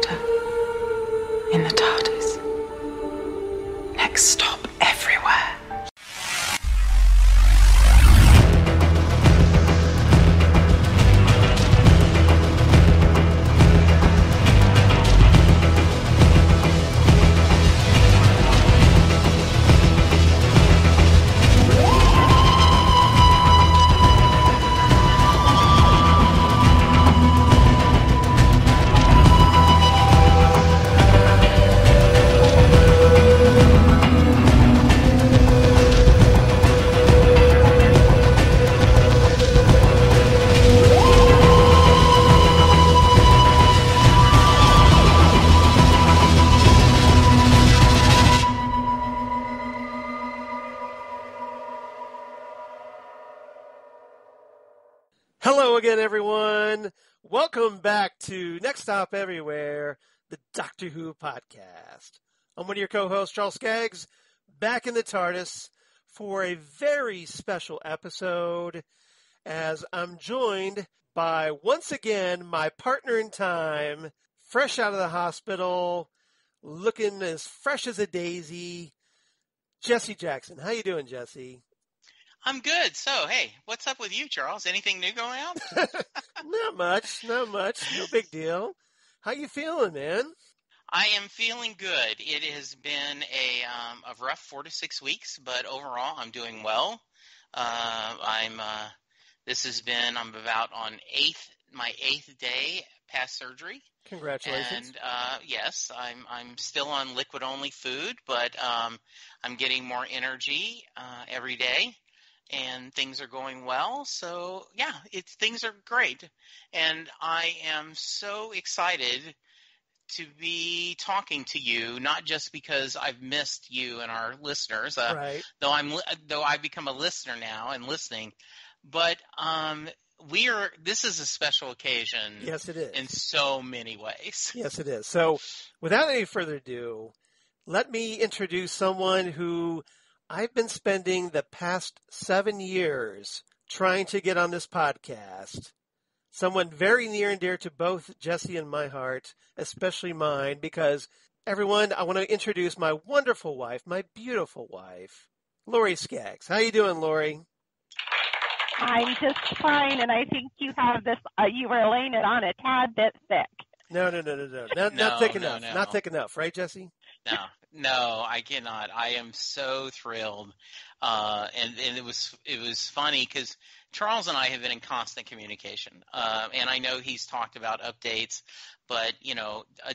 Doctor. In the TARDIS. Next stop, Welcome back to Next Stop Everywhere, the Doctor Who podcast. I'm one of your co-hosts, Charles Skaggs, back in the TARDIS for a very special episode as I'm joined by, once again, my partner in time, fresh out of the hospital, looking as fresh as a daisy, Jesse Jackson. How you doing, Jesse? I'm good. So, hey, what's up with you, Charles? Anything new going on? not much, not much. No big deal. How you feeling, man? I am feeling good. It has been a um, a rough four to six weeks, but overall, I'm doing well. Uh, I'm. Uh, this has been. I'm about on eighth my eighth day past surgery. Congratulations. And uh, yes, I'm I'm still on liquid only food, but um, I'm getting more energy uh, every day, and things are going well. So yeah, it's things are great, and I am so excited to be talking to you, not just because I've missed you and our listeners, uh, right. though I'm though I've become a listener now and listening, but um, we are. This is a special occasion. Yes, it is. in so many ways. Yes, it is. So, without any further ado, let me introduce someone who I've been spending the past seven years trying to get on this podcast. Someone very near and dear to both Jesse and my heart, especially mine, because everyone, I want to introduce my wonderful wife, my beautiful wife, Lori Skaggs. How are you doing, Lori? I'm just fine, and I think you have this. Uh, you were laying it on a tad bit thick. No, no, no, no, no, not, No, not thick no, enough. no. Not thick enough, right, Jesse? No, no, I cannot. I am so thrilled, uh, and and it was it was funny because Charles and I have been in constant communication, uh, and I know he's talked about updates, but you know, a,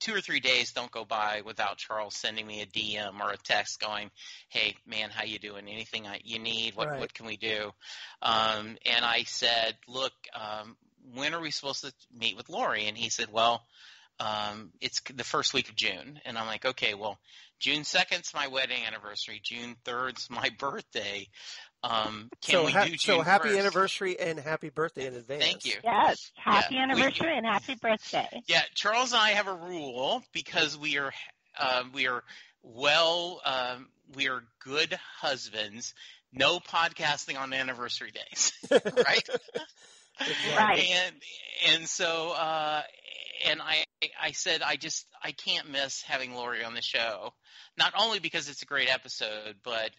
two or three days don't go by without Charles sending me a DM or a text going, "Hey, man, how you doing? Anything I, you need? What Right. what can we do?" Um, and I said, "Look, um, when are we supposed to meet with Lori?" And he said, "Well." Um, it's the first week of June. And I'm like, okay, well, June 2nd's my wedding anniversary. June 3rd's my birthday. Um, can so, we ha- do June so happy 1st? anniversary and happy birthday in advance. Thank you. Yes, happy Yeah, we- anniversary and happy birthday. Yeah, Charles and I have a rule because we are um, we are well um, we are good husbands. No podcasting on anniversary days, right? Right. And and so uh, and I I said I just I can't miss having Lori on the show. Not only because it's a great episode, but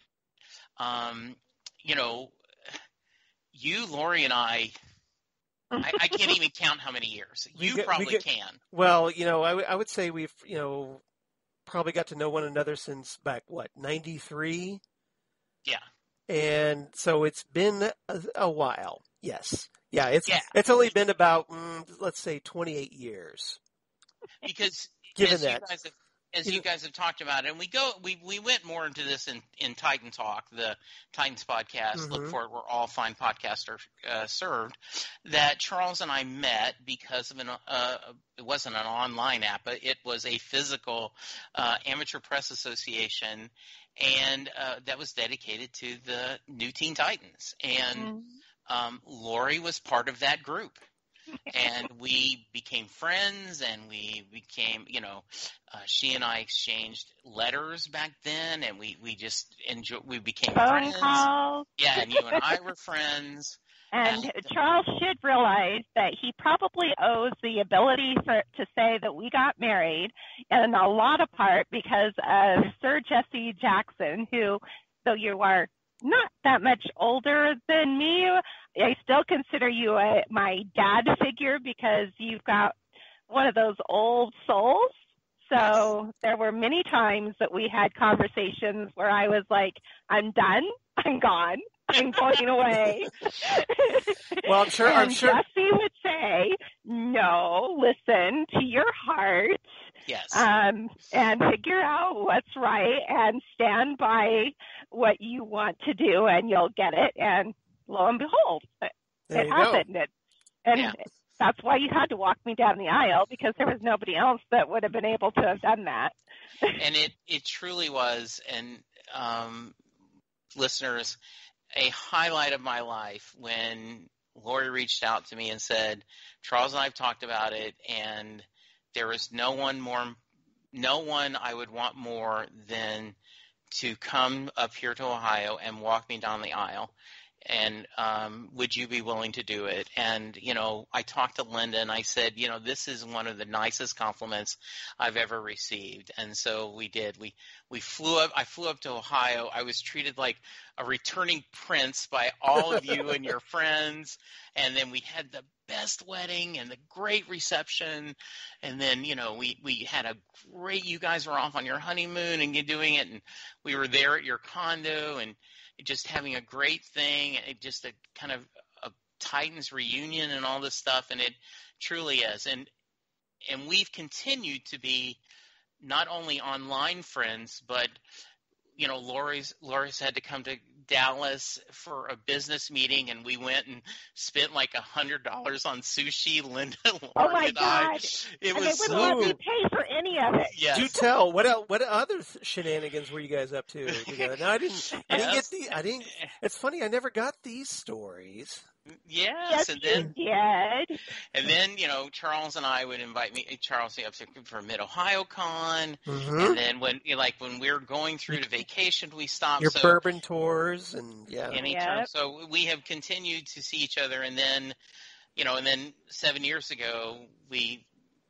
um, you know, you, Lori, and I. I, I can't even count how many years. You get- probably get- can. Well, you know, I, w- I would say we've, you know, probably got to know one another since back, what, 93? Yeah. And so it's been a, a while. Yes. Yeah, it's Yeah. it's only been about mm, let's say 28 years. because Given as that. you guys have, as You you guys have talked about, and we go, we we went more into this in in Titan Talk, the Titans podcast. Look Mhm. for it where all fine podcasts are uh, served. That Charles and I met because of an uh, it wasn't an online app, but it was a physical uh, amateur press association, and uh, that was dedicated to the New Teen Titans. And um, Lori was part of that group. and we became friends and we became you know uh, she and i exchanged letters back then and we we just enjoy we became Phone friends calls. yeah and you and i were friends And And- Charles should realize that he probably owes the ability for to say that we got married in a lot of part because of Sir Jesse Jackson, who, though you are not that much older than me, I still consider you a, my dad figure because you've got one of those old souls. So there were many times that we had conversations where I was like, I'm done. I'm gone. I'm going away. Well, I'm sure- I'm And sure- Jesse would say, no, listen to your heart Yes. um, and figure out what's right and stand by what you want to do and you'll get it. And lo and behold, it, it happened. It, and Yeah. that's why you had to walk me down the aisle because there was nobody else that would have been able to have done that. and it it truly was and um, listeners a highlight of my life when Lori reached out to me and said Charles and I've talked about it and there is no one more no one I would want more than to come up here to Ohio and walk me down the aisle and um, would you be willing to do it? And you know, I talked to Linda and I said, you know, this is one of the nicest compliments I've ever received. And so we did. We we flew up. I flew up to Ohio. I was treated like a returning prince by all of you and your friends. And then we had the best wedding and the great reception. And then you know we we had a great. You guys were off on your honeymoon and you're doing it, and we were there at your condo and just having a great thing. It just a kind of uh, a Titans reunion and all this stuff. And it truly is. And and we've continued to be not only online friends, but you know, Lori's Lori's had to come to Dallas for a business meeting, and we went and spent like a hundred dollars on sushi. Linda, Lori, Oh my and I. God. It and they was wouldn't so let me pay for any of it. yes. Do tell what what other shenanigans were you guys up to together? No, I didn't. I didn't get the. I didn't. It's funny. I never got these stories. Yes, Yes, and then did. and then you know Charles and I would invite me Charles up for Mid Ohio Con, Mm-hmm. and then when you know, like when we were going through to vacation, we stopped. Your so bourbon tours and yeah. anytime. Yep. So we have continued to see each other, and then, you know, and then seven years ago, we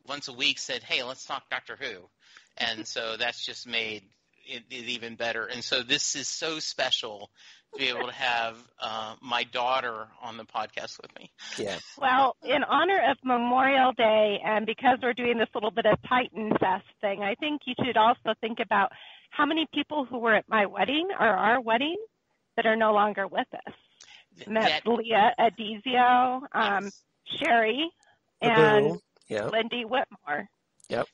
once a week said, "Hey, let's talk Doctor Who," and so that's just made it, it even better. And so this is so special to be able to have uh, my daughter on the podcast with me. Yeah. Well, in honor of Memorial Day, and because we're doing this little bit of Titan Fest thing, I think you should also think about how many people who were at my wedding or our wedding that are no longer with us. And that's That- Leah Adizio, um, Sherry, and Lindy Whitmore.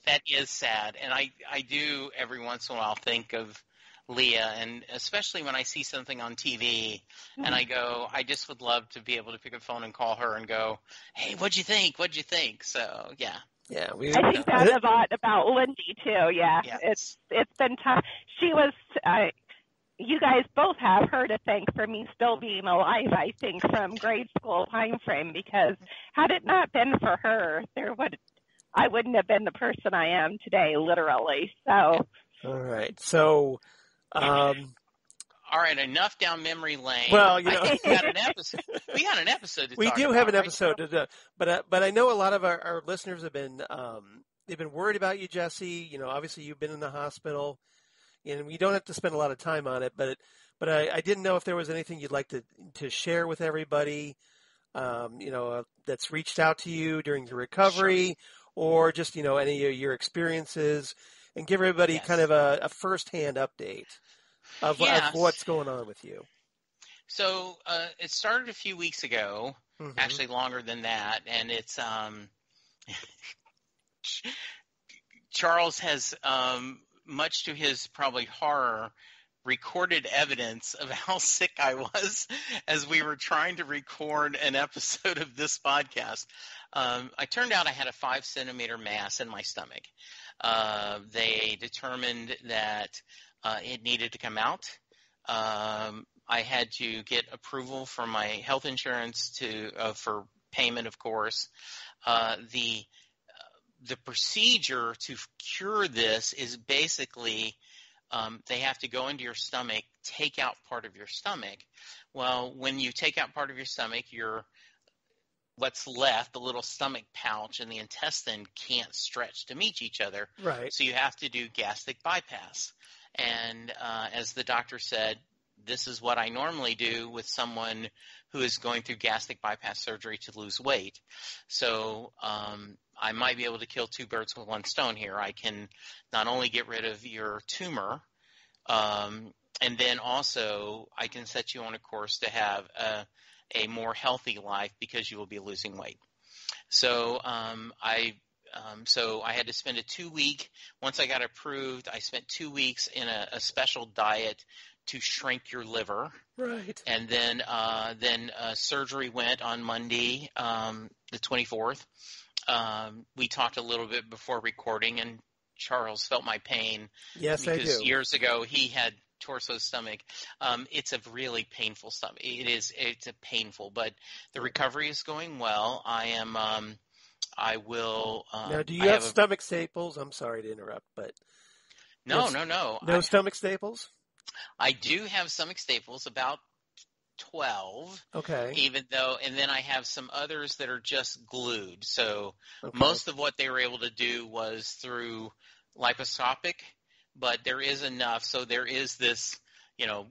That is sad, and I I do every once in a while think of Leah, and especially when I see something on TV, and I go, I just would love to be able to pick up the phone and call her and go, Hey, what'd you think? What'd you think? So yeah, Yeah. We. I think that a lot about Lindy too. Yeah, Yeah. it's it's been tough. She was. Uh, you guys both have her to thank for me still being alive. I think from grade school time frame because had it not been for her, there would I wouldn't have been the person I am today, literally. So All right. So. Um. all right, enough down memory lane. Well, you know- we got an episode. We got an episode. To we talk do about, have an right? episode, to do, but uh, but I know a lot of our, our listeners have been um, they've been worried about you, Jesse. You know, obviously you've been in the hospital, and we don't have to spend a lot of time on it. But but I, I didn't know if there was anything you'd like to to share with everybody. Um, you know, uh, that's reached out to you during your recovery, or just you know any of your experiences, and give everybody Yes. kind of a, a firsthand update of, Yes. of what's going on with you. So uh, it started a few weeks ago. Mhm. actually longer than that and it's um Charles has um much to his probably horror recorded evidence of how sick I was as we were trying to record an episode of this podcast. Um, I turned out I had a five centimeter mass in my stomach. Uh, they determined that uh, it needed to come out. Um, I had to get approval from my health insurance to uh, for payment, of course. Uh, the the procedure to cure this is basically um, they have to go into your stomach, take out part of your stomach. Well, when you take out part of your stomach, your what's left, the little stomach pouch and the intestine can't stretch to meet each other. Right. So you have to do gastric bypass. And uh, as the doctor said, this is what I normally do with someone who is going through gastric bypass surgery to lose weight. So um, I might be able to kill two birds with one stone here. I can not only get rid of your tumor, um, and then also I can set you on a course to have a, a more healthy life because you will be losing weight. So um, I um, so I had to spend a two week. Once I got approved, I spent two weeks in a, a special diet to shrink your liver. Right. And then uh, then uh, surgery went on Monday, um, the 24th. Um, we talked a little bit before recording, and Charles felt my pain Yes, I do. years ago he had torso stomach. Um, it's a really painful stomach. It is. It's a painful, but the recovery is going well. I am. Um, I will. Um, now, do you I have, a- stomach staples? I'm sorry to interrupt, but no, no, no. no I, stomach staples? I do have stomach staples, about twelve. Okay. even though and then i have some others that are just glued so okay. most of what they were able to do was through laparoscopic but there is enough. So there is this you know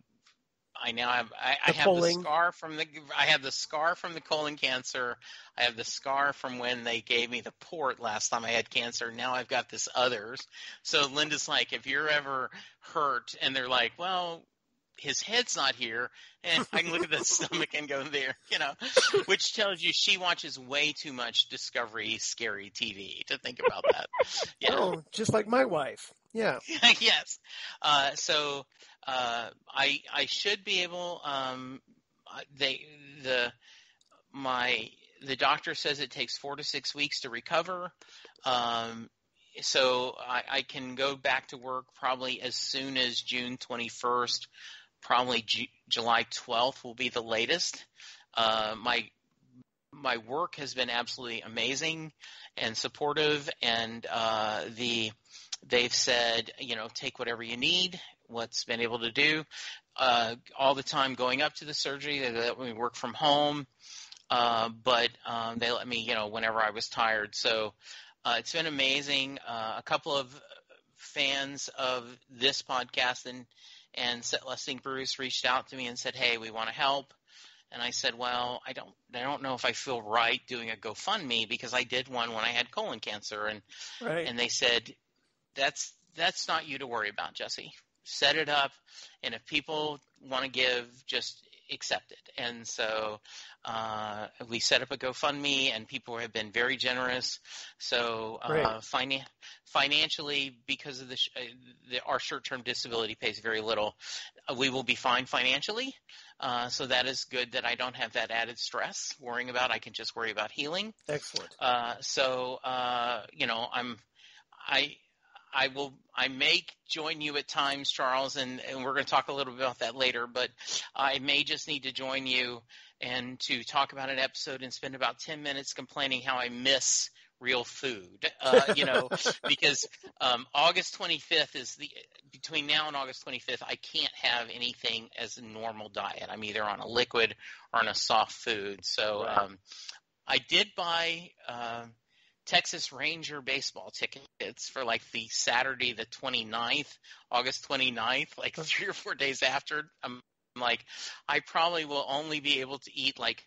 i now have i, I have the scar from the i have the scar from the colon cancer. I have the scar from when they gave me the port last time i had cancer. Now i've got this others. So linda's like if you're ever hurt and they're like well his head's not here, and I can look at the stomach and go there, you know, which tells you she watches way too much Discovery scary TV to think about that. Yeah. Oh, just like my wife. Yeah. yes. Uh, so uh, I I should be able. Um, they the my the doctor says it takes four to six weeks to recover. Um, so I, I can go back to work probably as soon as June 21st. Probably Ju- July 12th will be the latest. Uh, my my work has been absolutely amazing and supportive, and uh, the they've said you know take whatever you need. What's been able to do uh, all the time going up to the surgery. They let me work from home, uh, but um, they let me you know whenever I was tired. So uh, it's been amazing. Uh, a couple of fans of this podcast and and Celestine Bruce reached out to me and said, "Hey, we want to help." And I said, "Well, I don't, I don't know if I feel right doing a GoFundMe because I did one when I had colon cancer." And Right. and they said, "That's that's not you to worry about, Jesse. Set it up, and if people want to give, just accept it." And so uh, we set up a GoFundMe, and people have been very generous. So uh, finan- financially, because of the, sh- uh, the our short-term disability pays very little, uh, we will be fine financially. Uh, so that is good that I don't have that added stress worrying about. I can just worry about healing. Excellent. Uh, so uh, you know, I'm I I will I may join you at times, Charles, and, and we're going to talk a little bit about that later. But I may just need to join you and to talk about an episode and spend about ten minutes complaining how I miss real food. Uh, you know, because um, August 25th is the between now and August 25th, I can't have anything as a normal diet. I'm either on a liquid or on a soft food. So um, I did buy. Uh, Texas Ranger baseball tickets for like the Saturday the 29th, August 29th, like three or four days after. I'm like, I probably will only be able to eat like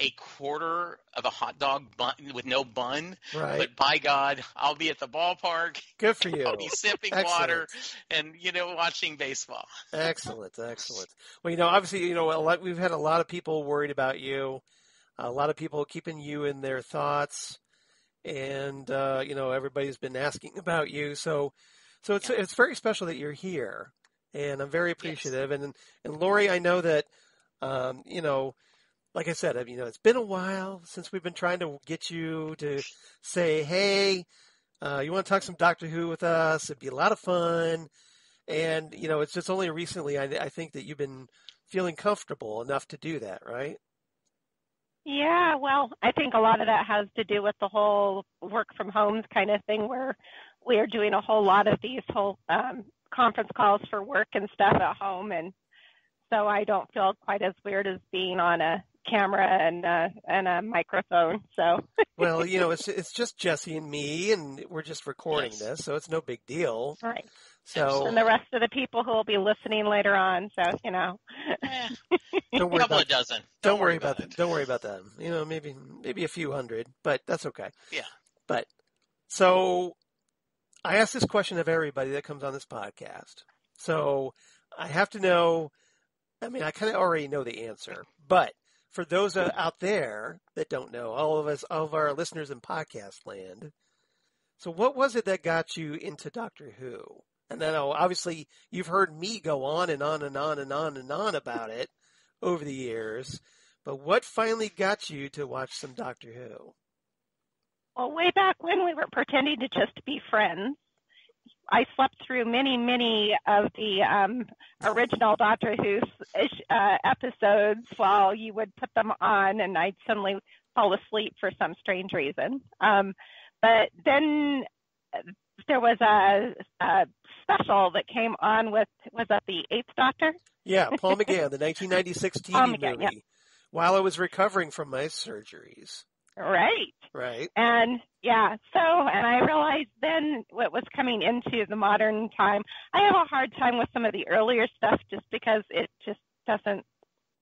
a quarter of a hot dog bun with no bun. Right. But by God, I'll be at the ballpark. Good for you. I'll be sipping water and, you know, watching baseball. Excellent, excellent. Well, you know, obviously, you know, a lot, we've had a lot of people worried about you, a lot of people keeping you in their thoughts, and uh, you know, everybody's been asking about you. So, so it's it's very special that you're here, and I'm very appreciative. And and Lori, I know that, um, you know, like I said, I mean, you know, it's been a while since we've been trying to get you to say, hey, uh, you want to talk some Doctor Who with us? It'd be a lot of fun. And you know, it's just only recently I, I think that you've been feeling comfortable enough to do that, right? Yeah, well, I think a lot of that has to do with the whole work from home kind of thing where we are doing a whole lot of these whole um, conference calls for work and stuff at home, and so I don't feel quite as weird as being on a camera and uh, and a microphone. So well, you know, it's it's just Jesse and me, and we're just recording Yes. this, so it's no big deal. right, So and the rest of the people who will be listening later on. So you know, Eh, don't a worry couple about of dozen. don't worry about it. them. Don't worry about them. You know, maybe maybe a few hundred, but that's okay. Yeah. But so I ask this question of everybody that comes on this podcast. So I have to know. I mean, I kind of already know the answer, but for those uh, out there that don't know, all of us, all of our listeners in podcast land. So, what was it that got you into Doctor Who? And then, oh, obviously, you've heard me go on and on and on and on and on about it over the years. But what finally got you to watch some Doctor Who? well, way back when we were pretending to just be friends. I slept through many, many of the um, original Doctor Who uh, episodes while you would put them on, and I'd suddenly fall asleep for some strange reason. Um, but then there was a, a special that came on with was that the Eighth Doctor? Yeah, Paul McGann, the 1996 TV McGann, movie. yeah. While I was recovering from my surgeries, Right. right? And yeah, so and I realized then what was coming into the modern time. I have a hard time with some of the earlier stuff just because it just doesn't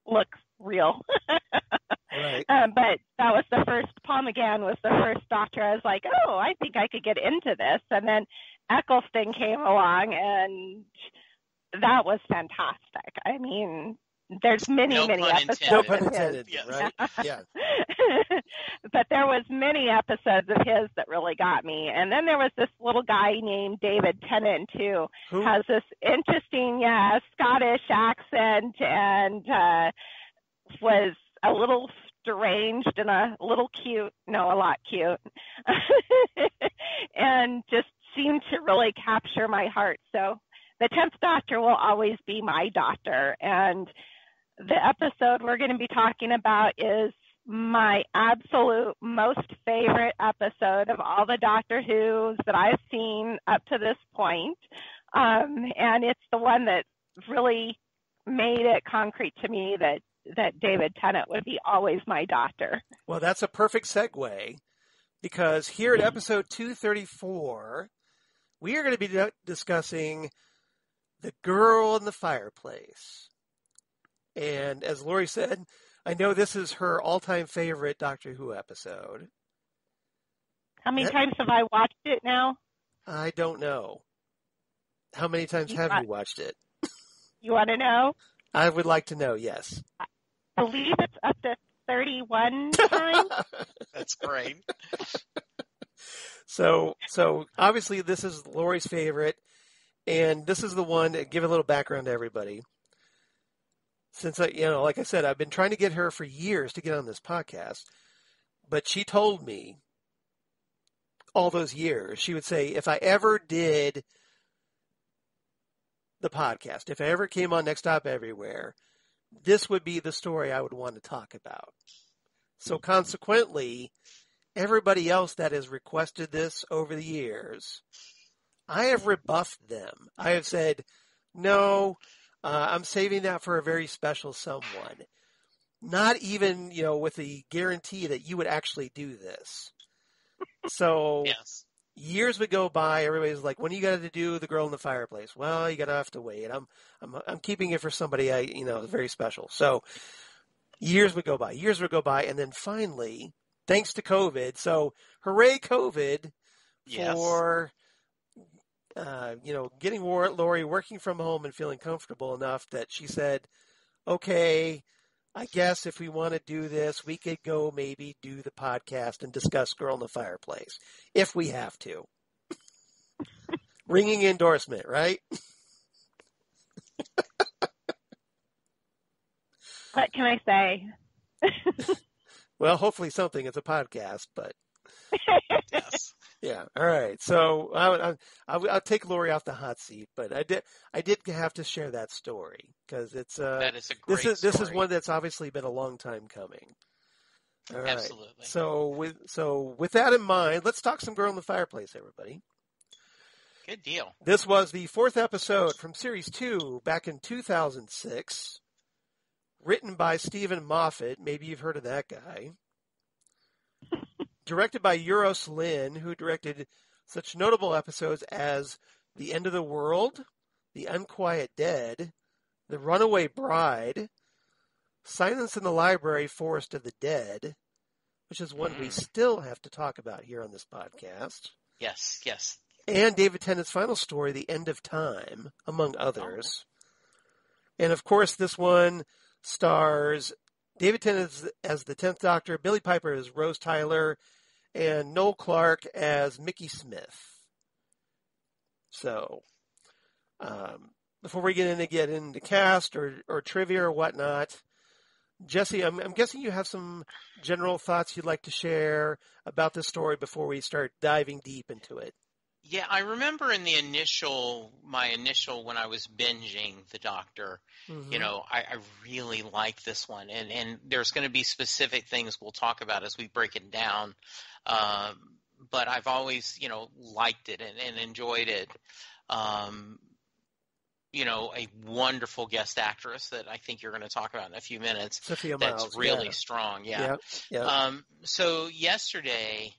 look real. Right. um, but that was the first. Paul McGann was the first doctor. I was like, oh, I think I could get into this. And then Eccleston came along, and that was fantastic. I mean, there's many, No many pun episodes. No intended. pun of his. intended, Yes. right? Yeah. but there was many episodes of his that really got me. And then there was this little guy named David Tennant who Who? has this interesting, yeah, Scottish accent and uh was a little deranged and a little cute, no, a lot cute. and just seemed to really capture my heart. So the 10th Doctor will always be my doctor and the episode we're going to be talking about is my absolute most favorite episode of all the Doctor Who's that I've seen up to this point. Um, and it's the one that really made it concrete to me that, that David Tennant would be always my doctor. Well, that's a perfect segue because here at episode 234, we are going to be discussing The Girl in the Fireplace. And as Lori said, I know this is her all time favorite Doctor Who episode. How many Yep. times have I watched it now? I don't know. How many times You have you watched it? You want to know? I would like to know, yes. I believe it's up to 31 times. That's great. So, so obviously this is Lori's favorite, and this is the one. to Give a little background to everybody. Since I, you know, like I said, I've been trying to get her for years to get on this podcast, but she told me all those years she would say if I ever did the podcast, if I ever came on Next Stop Everywhere, this would be the story I would want to talk about. So consequently, everybody else that has requested this over the years, I have rebuffed them. I have said, no, uh, I'm saving that for a very special someone. Not even, you know, with the guarantee that you would actually do this. So Yes. Years would go by. Everybody's like, "When are you got to do the girl in the fireplace?" Well, you got to have to wait. I'm, I'm, I'm keeping it for somebody I, you know, very special. So years would go by. Years would go by, and then finally, thanks to COVID, so hooray, COVID Yes. for, uh, you know, getting War- Lori working from home and feeling comfortable enough that she said, "Okay." I guess if we want to do this, we could go maybe do the podcast and discuss Girl in the Fireplace if we have to. Ringing endorsement, right? what can I say? Well, hopefully something. It's a podcast, but Yes. Yeah. All right. So I, I, I'll, I'll take Lori off the hot seat, but I did I did have to share that story because it's uh That is a great this is this is one that's obviously been a long time coming. All right. Absolutely. So with so with that in mind, let's talk some Girl in the Fireplace, everybody. Good deal. This was the fourth episode from Series 2 back in 2006, written by Steven Moffat. Maybe you've heard of that guy. Directed by Euros Lyn, who directed such notable episodes as The End of the World, The Unquiet Dead, The Runaway Bride, Silence in the Library, Forest of the Dead, which is one we Mm. still have to talk about here on this podcast Yes, yes. and David Tennant's final story, The End of Time, among others. And of course, this one stars David Tennant as, as the Tenth Doctor, Billie Piper as Rose Tyler, and Noel Clarke as Mickey Smith. So, um, before we get into get into cast or or trivia or whatnot, Jesse, I'm, I'm guessing you have some general thoughts you'd like to share about this story before we start diving deep into it. Yeah, I remember in the initial, my initial when I was binging The Doctor, Mm-hmm. you know, I, I really like this one, and and there's going to be specific things we'll talk about as we break it down. Um, but I've always, you know, liked it and, and enjoyed it. Um, you know, a wonderful guest actress that I think you're going to talk about in a few minutes. Sophia That's Myles, really yeah. strong. Yeah, yeah. Um, so yesterday,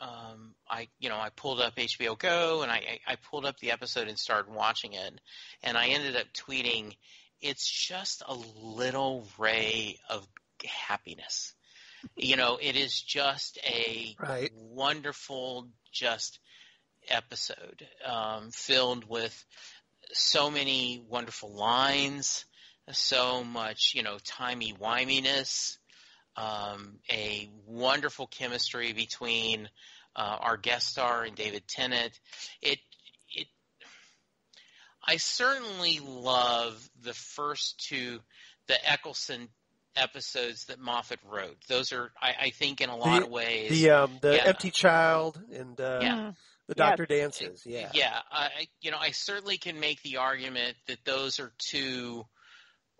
um, I you know I pulled up HBO Go and I, I I pulled up the episode and started watching it, and I ended up tweeting, "It's just a little ray of happiness." You know, it is just a Right. wonderful, just episode um, filled with so many wonderful lines, so much you know timey wiminess um, a wonderful chemistry between uh, our guest star and David Tennant. It it I certainly love the first two, the Eccleston episodes that Moffat wrote. Those are, I, I think, in a lot The- of ways. The um the Yeah. empty child and uh, Yeah. The Yes. doctor dances. Yeah. yeah, I, you know, I certainly can make the argument that those are two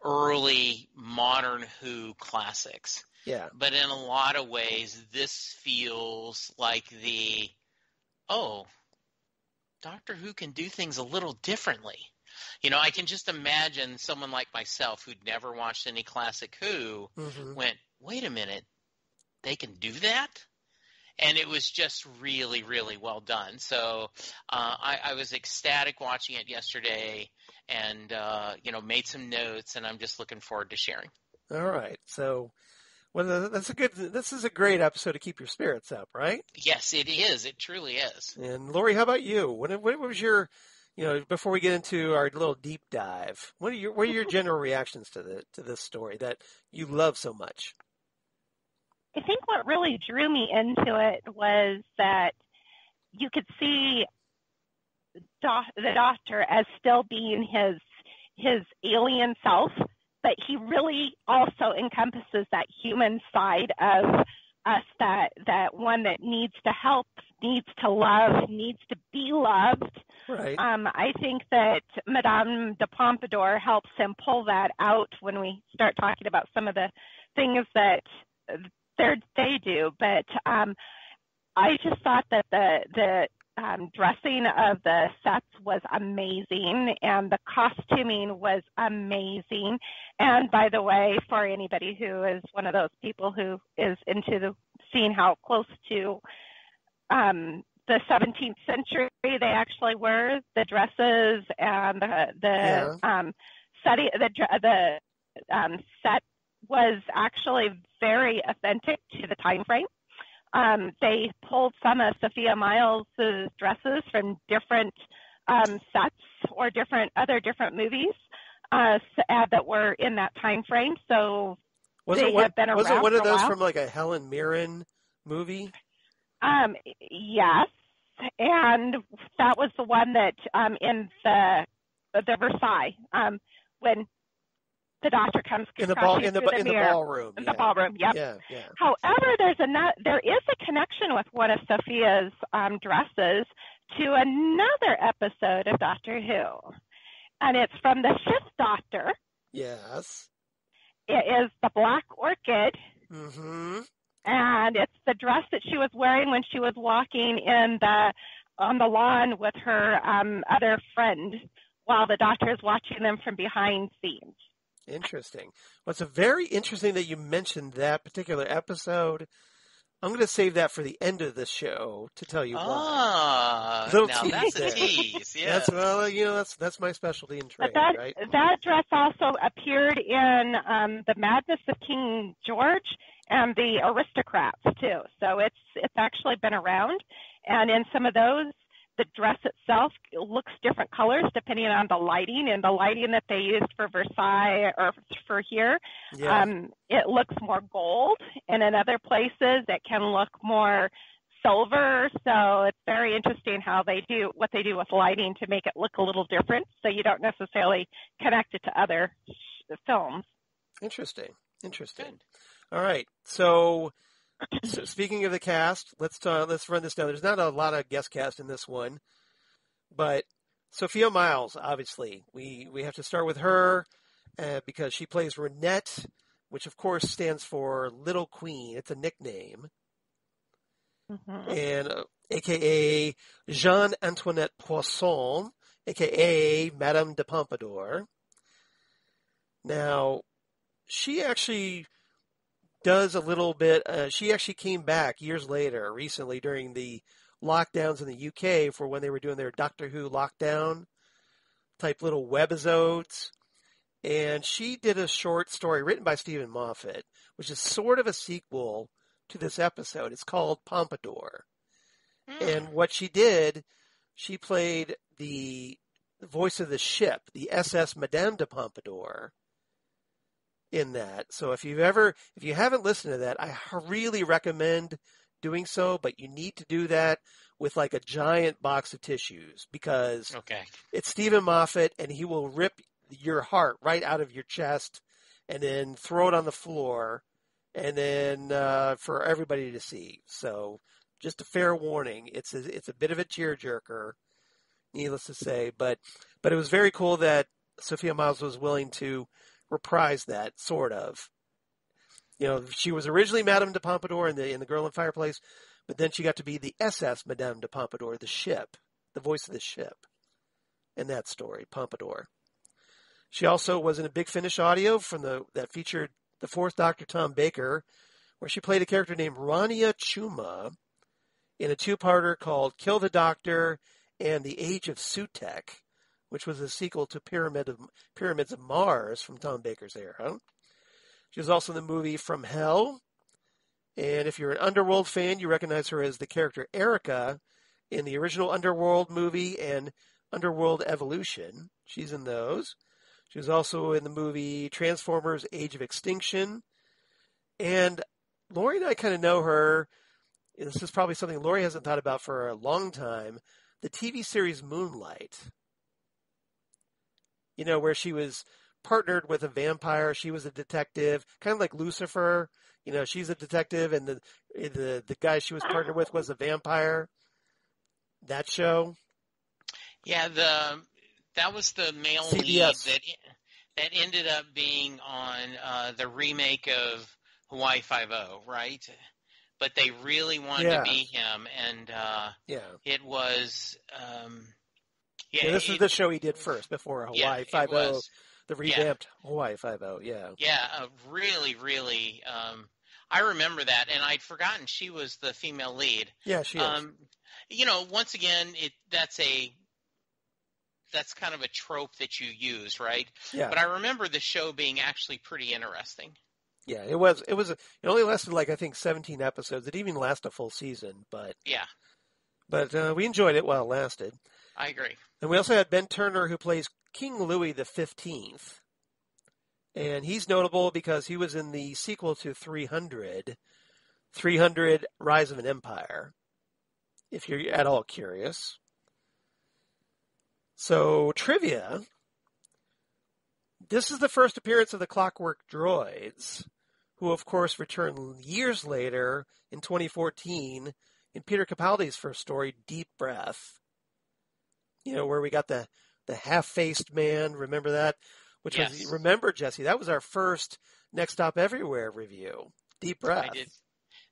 early modern Who classics. Yeah. but in a lot of ways, this feels like the oh, Doctor Who can do things a little differently. You know, I can just imagine someone like myself who'd never watched any classic Who hmm went, wait a minute, they can do that? And it was just really, really well done. So uh, I, I was ecstatic watching it yesterday, and uh, you know, made some notes, and I'm just looking forward to sharing. All right. So, well, that's a good. This is a great episode to keep your spirits up, right? Yes, it is. It truly is. And Lori, how about you? What what was your, you know, before we get into our little deep dive, what are your what are your general reactions to the to this story that you love so much? I think what really drew me into it was that you could see doc- the doctor as still being his his alien self, but he really also encompasses that human side of us that that one that needs to help, needs to love, needs to be loved. Right. Um, I think that Madame de Pompadour helps him pull that out when we start talking about some of the things that they're, they do. But um, I just thought that the the um, dressing of the sets was amazing, and the costuming was amazing. And by the way, for anybody who is one of those people who is into the seeing how close to um, the 17th century they actually were, the dresses and the the um, setting, the the um, set was actually very authentic to the time frame. Um, they pulled some of Sophia Myles' dresses from different um, sets or different other different movies uh, uh, that were in that time frame. So Was they it one, have been was it one of those from like a Helen Mirren movie? Um, yes, and that was the one that um, in the the Versailles um, when the doctor comes In the ball in the through in the ballroom. in yeah. the ballroom. Yep. Yeah, yeah. However, there's a there is a connection with one of Sophia's um, dresses to another episode of Doctor Who, and it's from the Fifth Doctor. Yes. It is the Black Orchid, Mm-hmm. and it's the dress that she was wearing when she was walking in the on the lawn with her um, other friend while the doctor is watching them from behind scenes. Interesting. Well, it's a very interesting that you mentioned that particular episode. I'm going to save that for the end of the show to tell you why. Ah, Little now tease that's a tease. Yeah. That's well, you know, that's that's my specialty in trade, that right? that dress also appeared in um, the Madness of King George and the Aristocrats too. So it's it's actually been around, and in some of those, the dress itself looks different colors depending on the lighting and the lighting that they used for Versailles or for here. Yeah. Um, it looks more gold, and in other places it can look more silver. So it's very interesting how they do what they do with lighting to make it look a little different. So you don't necessarily connect it to other films. Interesting. Interesting. All right. So, so speaking of the cast, let's uh, let's run this down. There's not a lot of guest cast in this one, but Sophia Myles, obviously, we we have to start with her uh, because she plays Reinette, which of course stands for Little Queen. It's a nickname, Mhm. and uh, AKA Jean Antoinette Poisson, AKA Madame de Pompadour. Now, she actually does a little bit. Uh, she actually came back years later, recently during the lockdowns in the UK for when they were doing their Doctor Who lockdown type little webisodes. And she did a short story written by Steven Moffat, which is sort of a sequel to this episode. It's called Pompadour. Hmm. And what she did, she played the voice of the ship, the SS Madame de Pompadour, in that. So if you've ever, if you haven't listened to that, I really recommend doing so, but you need to do that with like a giant box of tissues because Okay. it's Steven Moffat and he will rip your heart right out of your chest and then throw it on the floor and then uh, for everybody to see. So just a fair warning. It's a, it's a bit of a tearjerker, needless to say, but but it was very cool that Sophia Myles was willing to reprise that sort of. You know, she was originally Madame de Pompadour in the in the Girl in Fireplace, but then she got to be the SS Madame de Pompadour, the ship, the voice of the ship, in that story, Pompadour. She also was in a Big Finish audio from the that featured the fourth Doctor Tom Baker, where she played a character named Rania Chuma in a two-parter called Kill the Doctor and The Age of Sutekh, which was a sequel to Pyramid of, Pyramids of Mars from Tom Baker's era. She was also in the movie From Hell, and if you're an Underworld fan, you recognize her as the character Erica in the original Underworld movie and Underworld Evolution. She's in those. She was also in the movie Transformers Age of Extinction. And Lori and I kind of know her. This is probably something Lori hasn't thought about for a long time. The TV series Moonlight. You know, where she was partnered with a vampire. She was a detective, kind of like Lucifer. You know, she's a detective, and the the the guy she was partnered with was a vampire. That show. Yeah, the that was the male CBS. lead that that ended up being on uh, the remake of Hawaii Five O, right? But they really wanted Yeah. to be him, and uh, Yeah. it was. Um, yeah, Yeah, this is the show he did first before Hawaii it Five O, the revamped Hawaii Five O. Yeah. Yeah, uh, really, really. Um, I remember that, and I'd forgotten she was the female lead. Yeah, she is. Um, you know, once again, it that's a that's kind of a trope that you use, right? yeah. But I remember the show being actually pretty interesting. Yeah, it was. It was. It only lasted like I think 17 episodes. It didn't even last a full season, but Yeah, but uh, we enjoyed it while it lasted. I agree. And we also had Ben Turner, who plays King Louis the Fifteenth, and he's notable because he was in the sequel to 300, 300 Rise of an Empire. If you're at all curious. So trivia. This is the first appearance of the Clockwork Droids, who of course return years later in 2014 in Peter Capaldi's first story, Deep Breath. You know, where we got the, the half-faced man, remember that? Which Yes. was, remember Jesse, that was our first Next Stop Everywhere review. Deep Breath.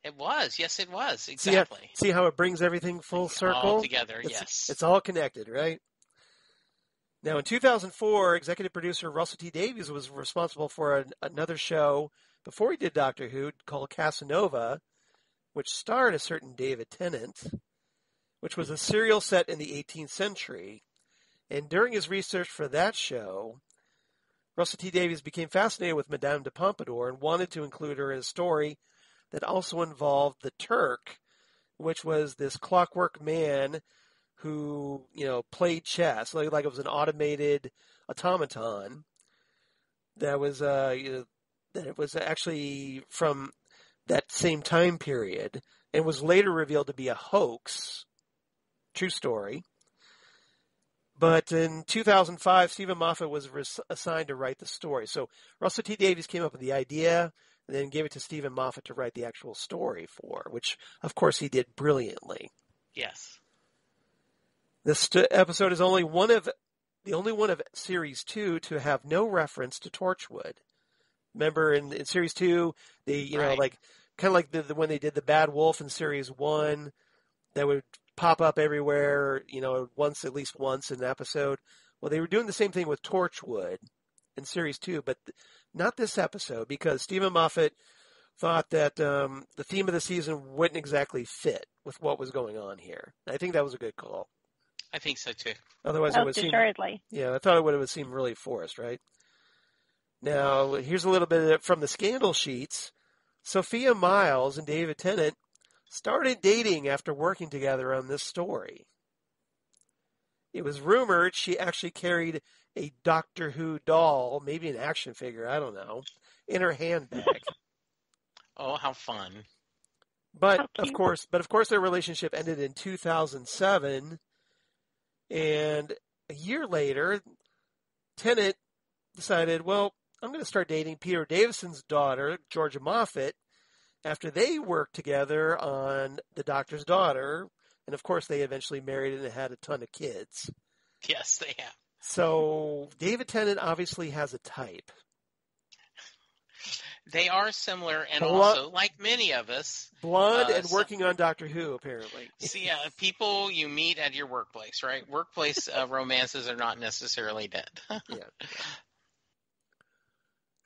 It was. Yes, it was. See how, Exactly. see how it brings everything full circle? All together. It's, yes. It's all connected, right? Now, in 2004, executive producer Russell T Davies was responsible for an, another show before he did Doctor Who called Casanova, which starred a certain David Tennant, which was a serial set in the 18th century. And during his research for that show, Russell T Davies became fascinated with Madame de Pompadour and wanted to include her in a story that also involved the Turk, which was this clockwork man who, you know, played chess, like, like it was an automated automaton that was, uh, you know, that it was actually from that same time period and was later revealed to be a hoax. True story. But in 2005, Steven Moffat was res- assigned to write the story. So Russell T Davies came up with the idea and then gave it to Steven Moffat to write the actual story for, which of course he did brilliantly. yes. This st- episode is only one of the only one of series two to have no reference to Torchwood. Remember in, in series two, they you know like kind of like the, the, when they did the Bad Wolf in series one, that would pop up everywhere. You know, once at least once in an episode. Well, they were doing the same thing with Torchwood in series two, but th- not this episode because Steven Moffat thought that um, the theme of the season wouldn't exactly fit with what was going on here. I think that was a good call. I think so too. Otherwise, it would Most seem yeah. I thought it would have seemed really forced, right? Now, here's a little bit from the scandal sheets. Sophia Myles and David Tennant started dating after working together on this story. It was rumored she actually carried a Doctor Who doll, maybe an action figure, I don't know, in her handbag. Oh, how fun. But How of course, but of course, their relationship ended in 2007, and a year later, Tennant decided, well, I'm going to start dating Peter Davison's daughter, Georgia Moffat, after they worked together on The Doctor's Daughter, and of course, they eventually married and had a ton of kids. Yes, they have. So David Tennant obviously has a type. They are similar, and also, like many of us, Blonde Uh, and so- working on Doctor Who, apparently. see uh, people you meet at your workplace, right? Workplace uh, romances are not necessarily dead. yeah.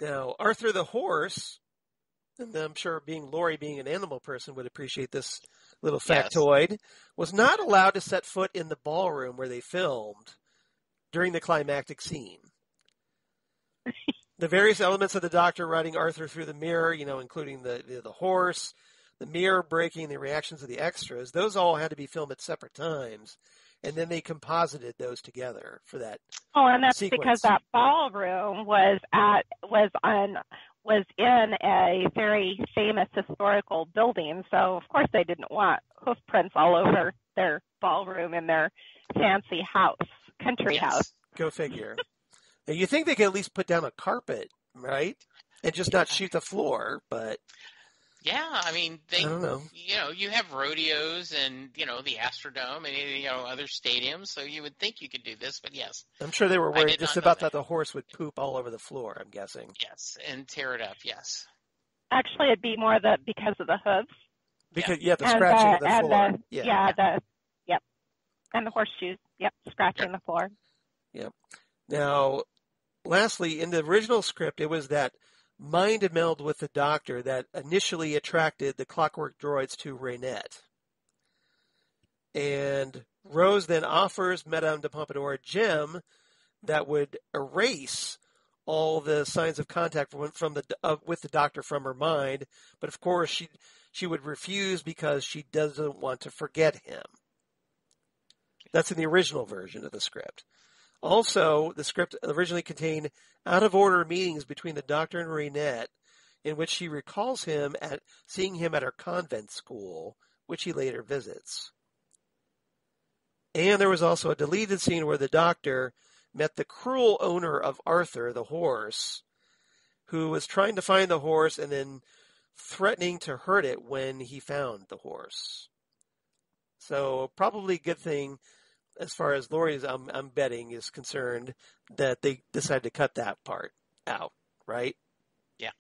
Now, Arthur the horse, and I'm sure being Lori being an animal person would appreciate this little Yes. factoid, was not allowed to set foot in the ballroom where they filmed during the climactic scene. the various elements of the doctor riding Arthur through the mirror, you know, including the, the the horse, the mirror breaking, the reactions of the extras, those all had to be filmed at separate times, and then they composited those together for that Oh, and that's sequence. because that ballroom was at was on was in a very famous historical building. So of course they didn't want hoof prints all over their ballroom in their fancy house, country house. Go figure. now, you think they could at least put down a carpet, right? And just not shoot the floor, but Yeah, I mean, they, I don't know. you know, you have rodeos and you know the Astrodome and you know other stadiums, so you would think you could do this, but yes, I'm sure they were worried just about that. that the horse would poop all over the floor, I'm guessing. yes, and tear it up, yes, Actually, it'd be more the because of the hooves Because yeah, the and scratching the of the and floor. the yeah. yeah the yep and the horseshoes. Yep, scratching the floor. Yep. Now, lastly, in the original script, it was that mind meld with the Doctor that initially attracted the Clockwork droids to Reinette. And Rose then offers Madame de Pompadour a gem that would erase all the signs of contact from, from the uh, with the Doctor from her mind, but of course she she would refuse because she doesn't want to forget him. That's in the original version of the script. Also, the script originally contained out of order meetings between the Doctor and Reinette, in which she recalls him at seeing him at her convent school, which he later visits. And there was also a deleted scene where the Doctor met the cruel owner of Arthur, the horse, who was trying to find the horse and then threatening to hurt it when he found the horse. So probably a good thing as far as Lori's, I'm, I'm betting, is concerned, that they decided to cut that part out, right? Yeah.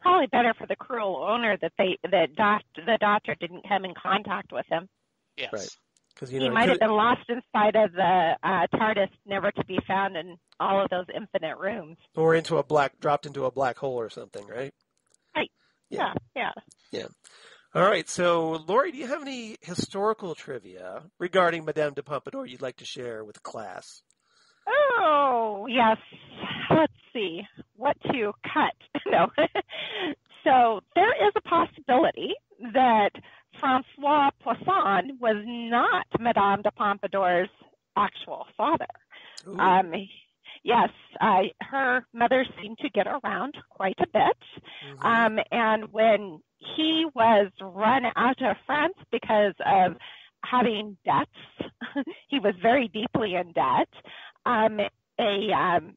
probably better for the cruel owner that they that doc, the doctor didn't come in contact with him. Yes. Right. Because you he might have been lost inside of the uh, TARDIS, never to be found in all of those infinite rooms. or into a black, dropped into a black hole or something, right? Right. Yeah. Yeah. yeah, yeah. All right. So, Lori, do you have any historical trivia regarding Madame de Pompadour you'd like to share with class? Oh, yes. Let's see what to cut. No. so there is a possibility that Francois Poisson was not Madame de Pompadour's actual father. Um, yes, uh, her mother seemed to get around quite a bit. Mhm. Um, and when he was run out of France because of having debts, he was very deeply in debt. Um, a um,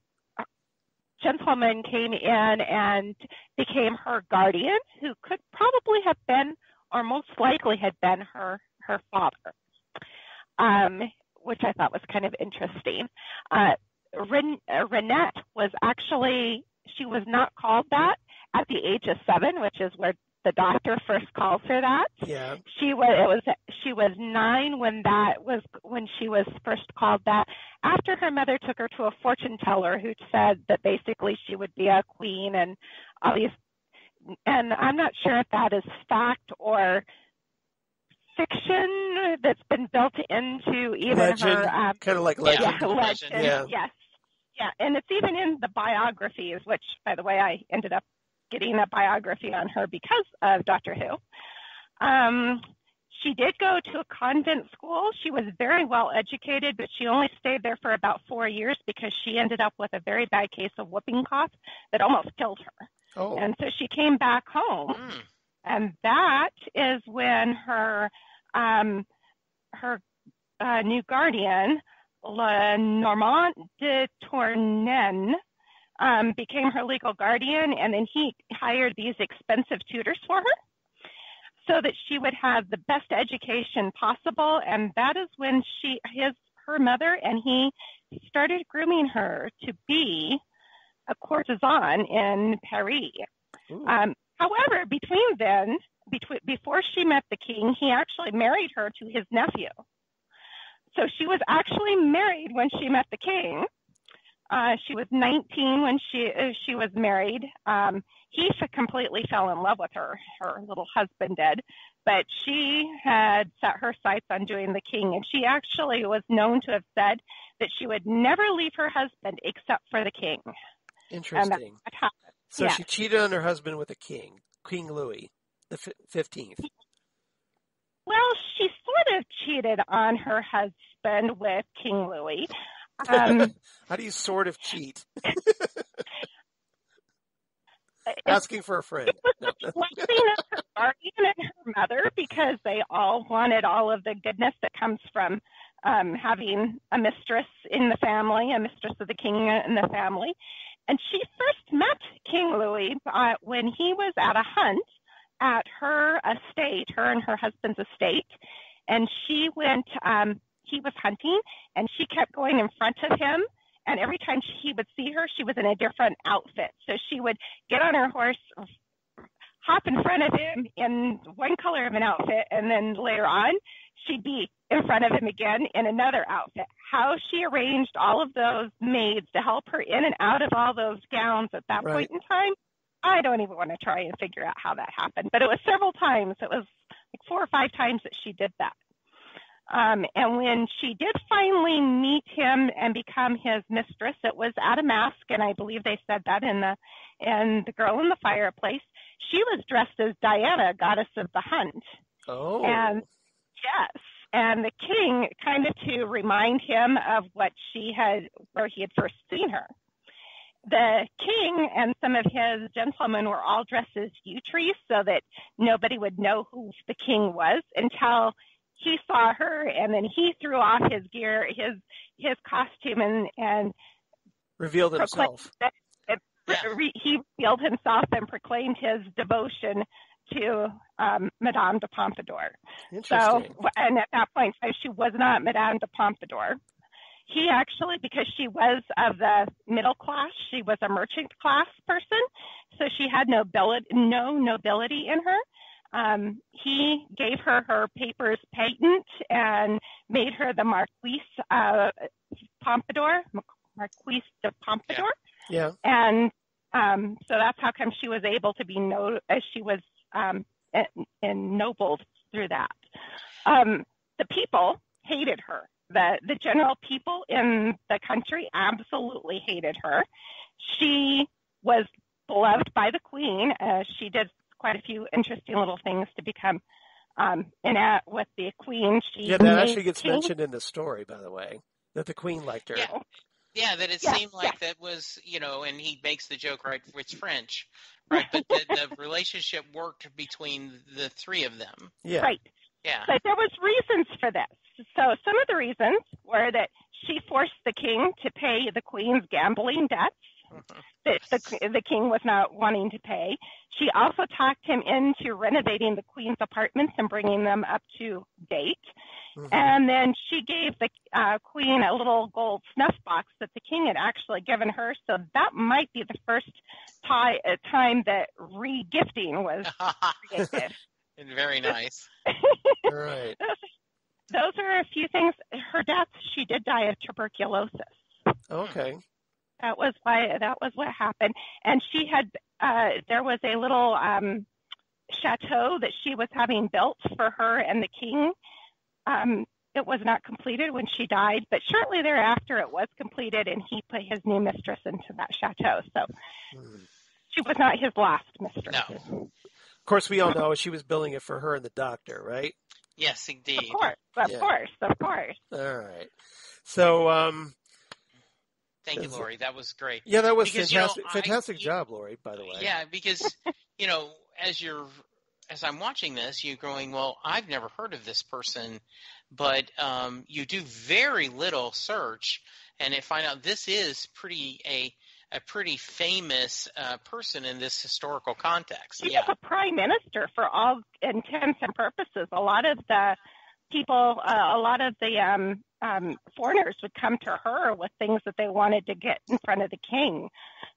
gentleman came in and became her guardian, who could probably have been, or most likely had been, her her father, um, which I thought was kind of interesting. Uh, Ren- uh, Reinette was actually she was not called that at the age of seven, which is where the doctor first calls her that. yeah. She was it was she was nine when that was when she was first called that. After her mother took her to a fortune teller who said that basically she would be a queen and obvious and I'm not sure if that is fact or fiction that's been built into even Legend. her um, Kind of like legend. yeah, legend. legend. Yeah. Yes. Yeah, and it's even in the biographies, which, by the way, I ended up getting a biography on her because of Doctor Who. Um, she did go to a convent school. She was very well educated, but she only stayed there for about four years because she ended up with a very bad case of whooping cough that almost killed her. Oh. And so she came back home Mm. and that is when her um, her uh, new guardian, Le Normant de Tournehem, um, became her legal guardian, and then he hired these expensive tutors for her so that she would have the best education possible. And that is when she, his, her mother, and he started grooming her to be a courtesan in Paris. Um, however, between then, between, before she met the king, he actually married her to his nephew. So she was actually married when she met the king. Uh, she was 19 when she uh, she was married. Um, he completely fell in love with her. Her little husband did, but she had set her sights on doing the king, and she actually was known to have said that she would never leave her husband except for the king. Interesting. So yeah. she cheated on her husband with a king, King Louis the fifteenth. Well, she sort of cheated on her husband with King Louis. Um, How do you sort of cheat? Asking for a friend. No. blessing of her guardian and her mother because they all wanted all of the goodness that comes from um, having a mistress in the family, a mistress of the king in the family. And she first met King Louis uh, when he was at a hunt at her estate, her and her husband's estate. And she went, um, he was hunting, and she kept going in front of him. And every time he would see her, she was in a different outfit. So she would get on her horse, hop in front of him in one color of an outfit, and then later on, she'd be in front of him again in another outfit. How she arranged all of those maids to help her in and out of all those gowns at that Right. point in time, I don't even want to try and figure out how that happened. But it was several times. It was like four or five times that she did that. Um, and when she did finally meet him and become his mistress, it was at a mask, and I believe they said that in the in the Girl in the Fireplace. She was dressed as Diana, goddess of the hunt. Oh. And yes, and the king kind of to remind him of what she had, where he had first seen her. The king and some of his gentlemen were all dressed as yew trees so that nobody would know who the king was until he saw her, and then he threw off his gear, his his costume, and and Revealed himself. that, that Yeah. re- he revealed himself and proclaimed his devotion to um, Madame de Pompadour. So, Interesting. and at that point, so she was not Madame de Pompadour. He actually, because she was of the middle class, she was a merchant class person, so she had no nobility, no nobility in her. Um, he gave her her papers patent and made her the Marquise uh, Pompadour, Marquise de Pompadour. Yeah. And um, so that's how come she was able to be no, as she was um, ennobled through that. Um, the people hated her. The the general people in the country absolutely hated her. She was beloved by the queen. Uh, she did quite a few interesting little things to become um, in at with the queen. She yeah, that actually gets king. mentioned in the story, by the way, that the queen liked her. Yeah. Yeah, that it yeah, seemed like yeah. that was, you know, and he makes the joke, right? It's French, right? But the, the relationship worked between the three of them. Yeah. Right. Yeah. But there was reasons for this. So some of the reasons were that she forced the king to pay the queen's gambling debts that the, the king was not wanting to pay. She also talked him into renovating the queen's apartments and bringing them up to date. Mm-hmm. And then she gave the uh, queen a little gold snuff box that the king had actually given her. So that might be the first tie, uh, time that re-gifting was created. Very nice. right. Those, those are a few things. Her death, she did die of tuberculosis. Okay. That was why that was what happened. And she had uh, there was a little um, chateau that she was having built for her and the king. Um, it was not completed when she died, but shortly thereafter it was completed, and he put his new mistress into that chateau. So hmm. she was not his last mistress. No. Of course, we all know she was billing it for her and the doctor, right? Yes, indeed. Of course, of yeah. course, of course. All right. So, um, Thank you, Lori. That was great. Yeah, that was because, fantastic. You know, fantastic I, job, Lori. By the way. Yeah, because you know, as you're as I'm watching this, you're going, well, I've never heard of this person, but um, you do very little search, and it find out this is pretty a a pretty famous uh, person in this historical context. She yeah. was a prime minister for all intents and purposes. A lot of the people, uh, a lot of the um, um, foreigners would come to her with things that they wanted to get in front of the king.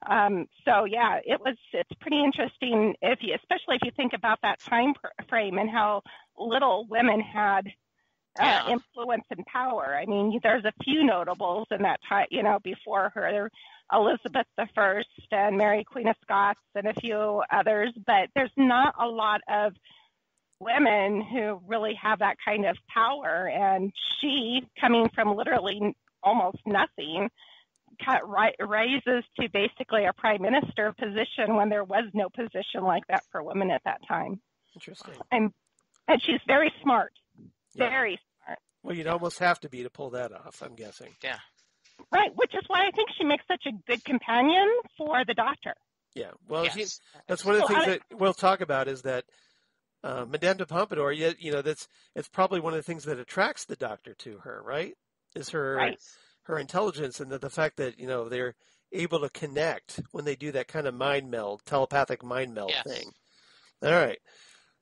Um, so yeah, it was. It's pretty interesting if you, especially if you think about that time frame and how little women had uh, yeah. influence and power. I mean, there's a few notables in that time, you know, before her, Elizabeth the First and Mary Queen of Scots and a few others, but there's not a lot of women who really have that kind of power. And she, coming from literally almost nothing, rises to basically a prime minister position when there was no position like that for women at that time. Interesting. And and she's very smart. Yeah. Very smart. Well, you'd almost have to be to pull that off, I'm guessing. Yeah. Right, which is why I think she makes such a good companion for the doctor. Yeah, well, yes. she, that's one of the things that we'll talk about is that uh, Madame de Pompadour, you, you know, that's it's probably one of the things that attracts the doctor to her, right? Is her right. her intelligence and the, the fact that you know they're able to connect when they do that kind of mind meld, telepathic mind meld yes. thing. All right,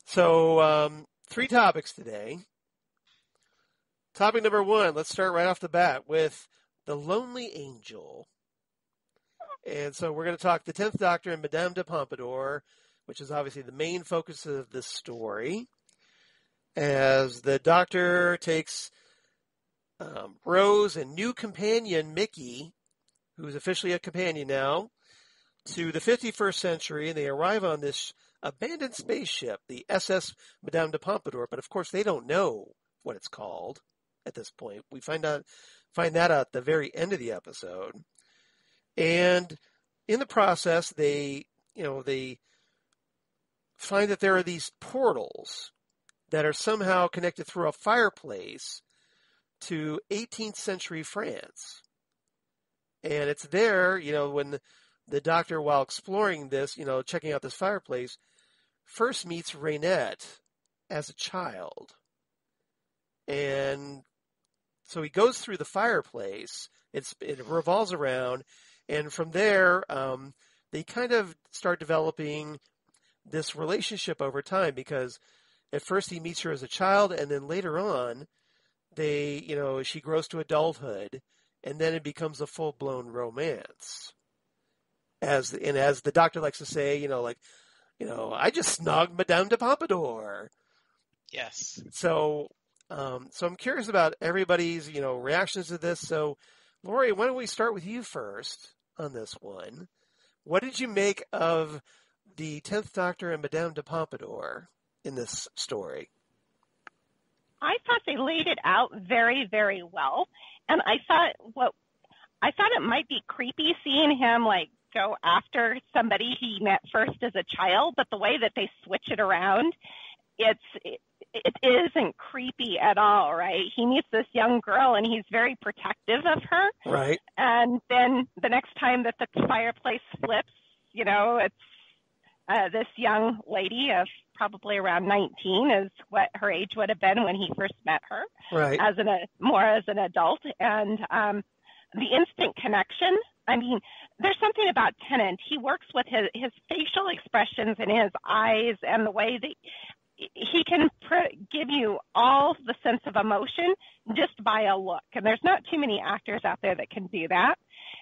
so um, three topics today. Topic number one. Let's start right off the bat with the Lonely Angel. And so we're going to talk the Tenth Doctor and Madame de Pompadour which is obviously the main focus of this story, as the doctor takes um, Rose and new companion Mickey, who's officially a companion now, to the 51st century, and they arrive on this abandoned spaceship, the SS Madame de Pompadour. But of course, they don't know what it's called at this point. We find out find that out at the very end of the episode, and in the process, they you know they find that there are these portals that are somehow connected through a fireplace to 18th century France. And it's there, you know, when the, doctor, while exploring this, you know, checking out this fireplace, first meets Reinette as a child. And so he goes through the fireplace. It's, it revolves around. And from there, um, they kind of start developing this relationship over time because at first he meets her as a child and then later on they you know she grows to adulthood and then it becomes a full blown romance. As and as the doctor likes to say, you know, like, you know, I just snogged Madame de Pompadour. Yes. So, um, so I'm curious about everybody's, you know, reactions to this. So, Lori, why don't we start with you first on this one? What did you make of the Tenth Doctor and Madame de Pompadour in this story? I thought they laid it out very, very well, and I thought what I thought it might be creepy seeing him like go after somebody he met first as a child, but the way that they switch it around, it's it, isn't creepy at all, right? He meets this young girl and he's very protective of her. Right. And then the next time that the fireplace flips, you know, it's uh, this young lady of probably around 19 is what her age would have been when he first met her Right. as an a more as an adult and um the instant connection i mean there's something about tennant he works with his his facial expressions and his eyes and the way that he can pr- give you all the sense of emotion just by a look and there's not too many actors out there that can do that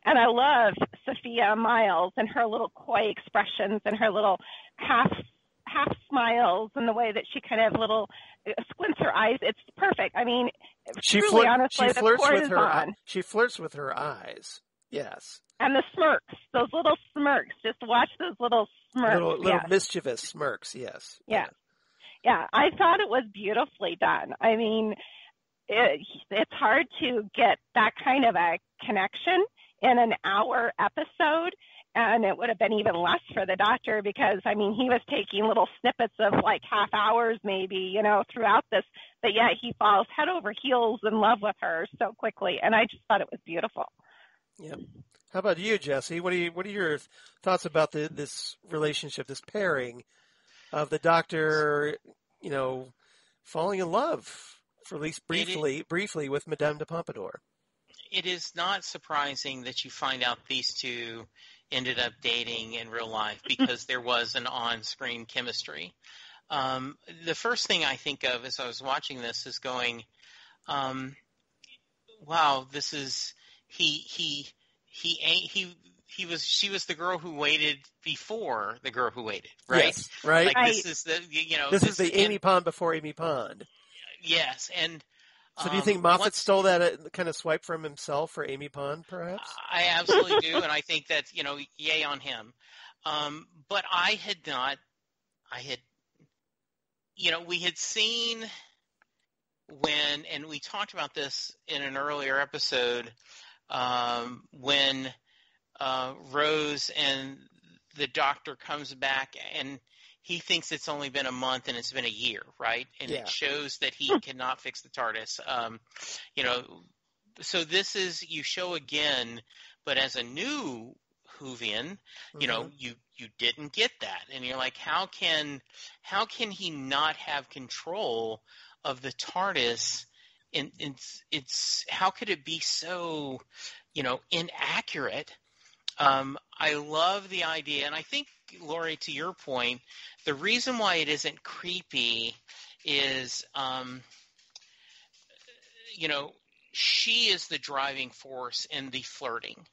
and i love Sophia Myles and her little coy expressions and her little half half smiles and the way that she kind of little uh, squints her eyes. It's perfect. I mean, She, truly, flirt, honestly, she flirts with her. on. She flirts with her eyes. Yes. And the smirks, those little smirks. Just watch those little smirks. little little yes. mischievous smirks. Yes. Yeah. Yeah, I thought it was beautifully done. I mean, it, it's hard to get that kind of a connection in an hour episode. And it would have been even less for the doctor because, I mean, he was taking little snippets of like half hours maybe, you know, throughout this. But yet he falls head over heels in love with her so quickly. And I just thought it was beautiful. Yeah. How about you, Jesse? What are you, what are your thoughts about the, this relationship, this pairing of the doctor, you know, falling in love for at least It is- briefly, briefly with Madame de Pompadour? It is not surprising that you find out these two ended up dating in real life because there was an on-screen chemistry. Um, the first thing I think of as I was watching this is going, um, "Wow, this is he he he ain't he." He was. She was the girl who waited before the girl who waited, right? Yes, right. Like Right. this is the you know this is the and- Amy Pond before Amy Pond. yes and So do you think um, Moffat once- stole that uh, kind of swipe from himself for Amy Pond, perhaps? I absolutely do, and I think that you know, yay on him. Um, but I had not. I had, you know, we had seen when, and we talked about this in an earlier episode um, when uh, Rose and the doctor comes back and he thinks it's only been a month and it's been a year, right? And Yeah. it shows that he cannot fix the TARDIS. Um, you know, so this is you show again, but as a new Whovian, you know, Mhm. you you didn't get that, and you're like, how can how can he not have control of the TARDIS? And it's it's how could it be so, you know, inaccurate? Um, I love the idea, and I think Lori, to your point, the reason why it isn't creepy is, um, you know, she is the driving force in the flirting.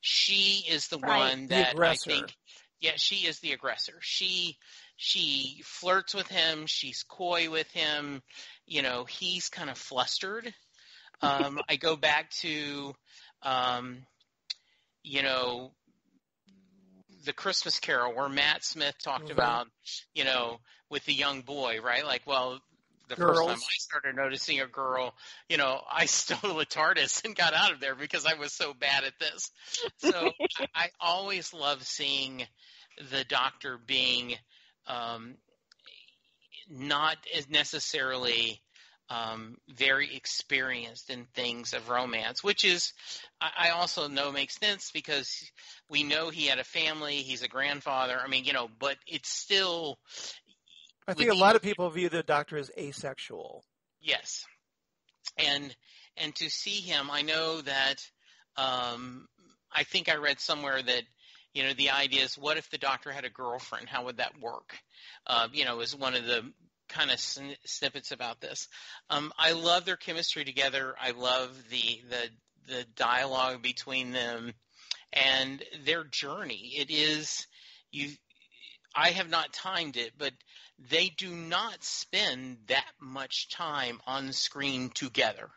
She is the Right. one The that I think, yeah, she is the aggressor. She she flirts with him. She's coy with him. You know, he's kind of flustered. Um, I go back to, um, you know, the Christmas Carol where Matt Smith talked Mhm. about, you know, with the young boy, right? Like, well, the first time I started noticing a girl, you know, I stole a TARDIS and got out of there because I was so bad at this. So I, I always love seeing the doctor being um, not as necessarily um, very experienced in things of romance, which is I, I also know makes sense because we know he had a family, he's a grandfather. I mean, you know, but it's still I think a lot of people view the Doctor as asexual. Yes, and and to see him, I know that. Um, I think I read somewhere that you know the idea is, what if the doctor had a girlfriend? How would that work? Uh, you know, is one of the kind of sn- snippets about this. Um, I love their chemistry together. I love the the the dialogue between them and their journey. It is you. I have not timed it, but they do not spend that much time on screen together.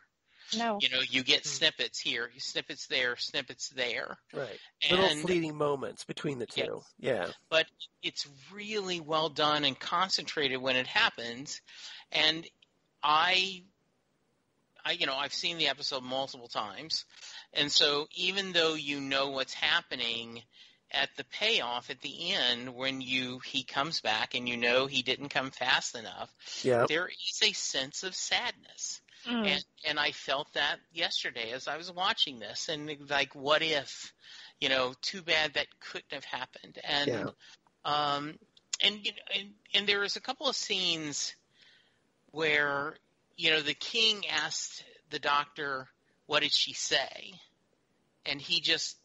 No. You know, you get Hmm. snippets here, snippets there, snippets there. Right. And Little fleeting moments between the two. Yeah. but it's really well done and concentrated when it happens. And I, I, you know, I've seen the episode multiple times, and so even though you know what's happening at the payoff at the end when you he comes back and you know he didn't come fast enough, Yeah. there is a sense of sadness. Mm. And and I felt that yesterday as I was watching this, and like, what if, you know, too bad that couldn't have happened. And Yeah. um, and you know, and and there was a couple of scenes where you know the king asked the doctor, "What did she say?" And he just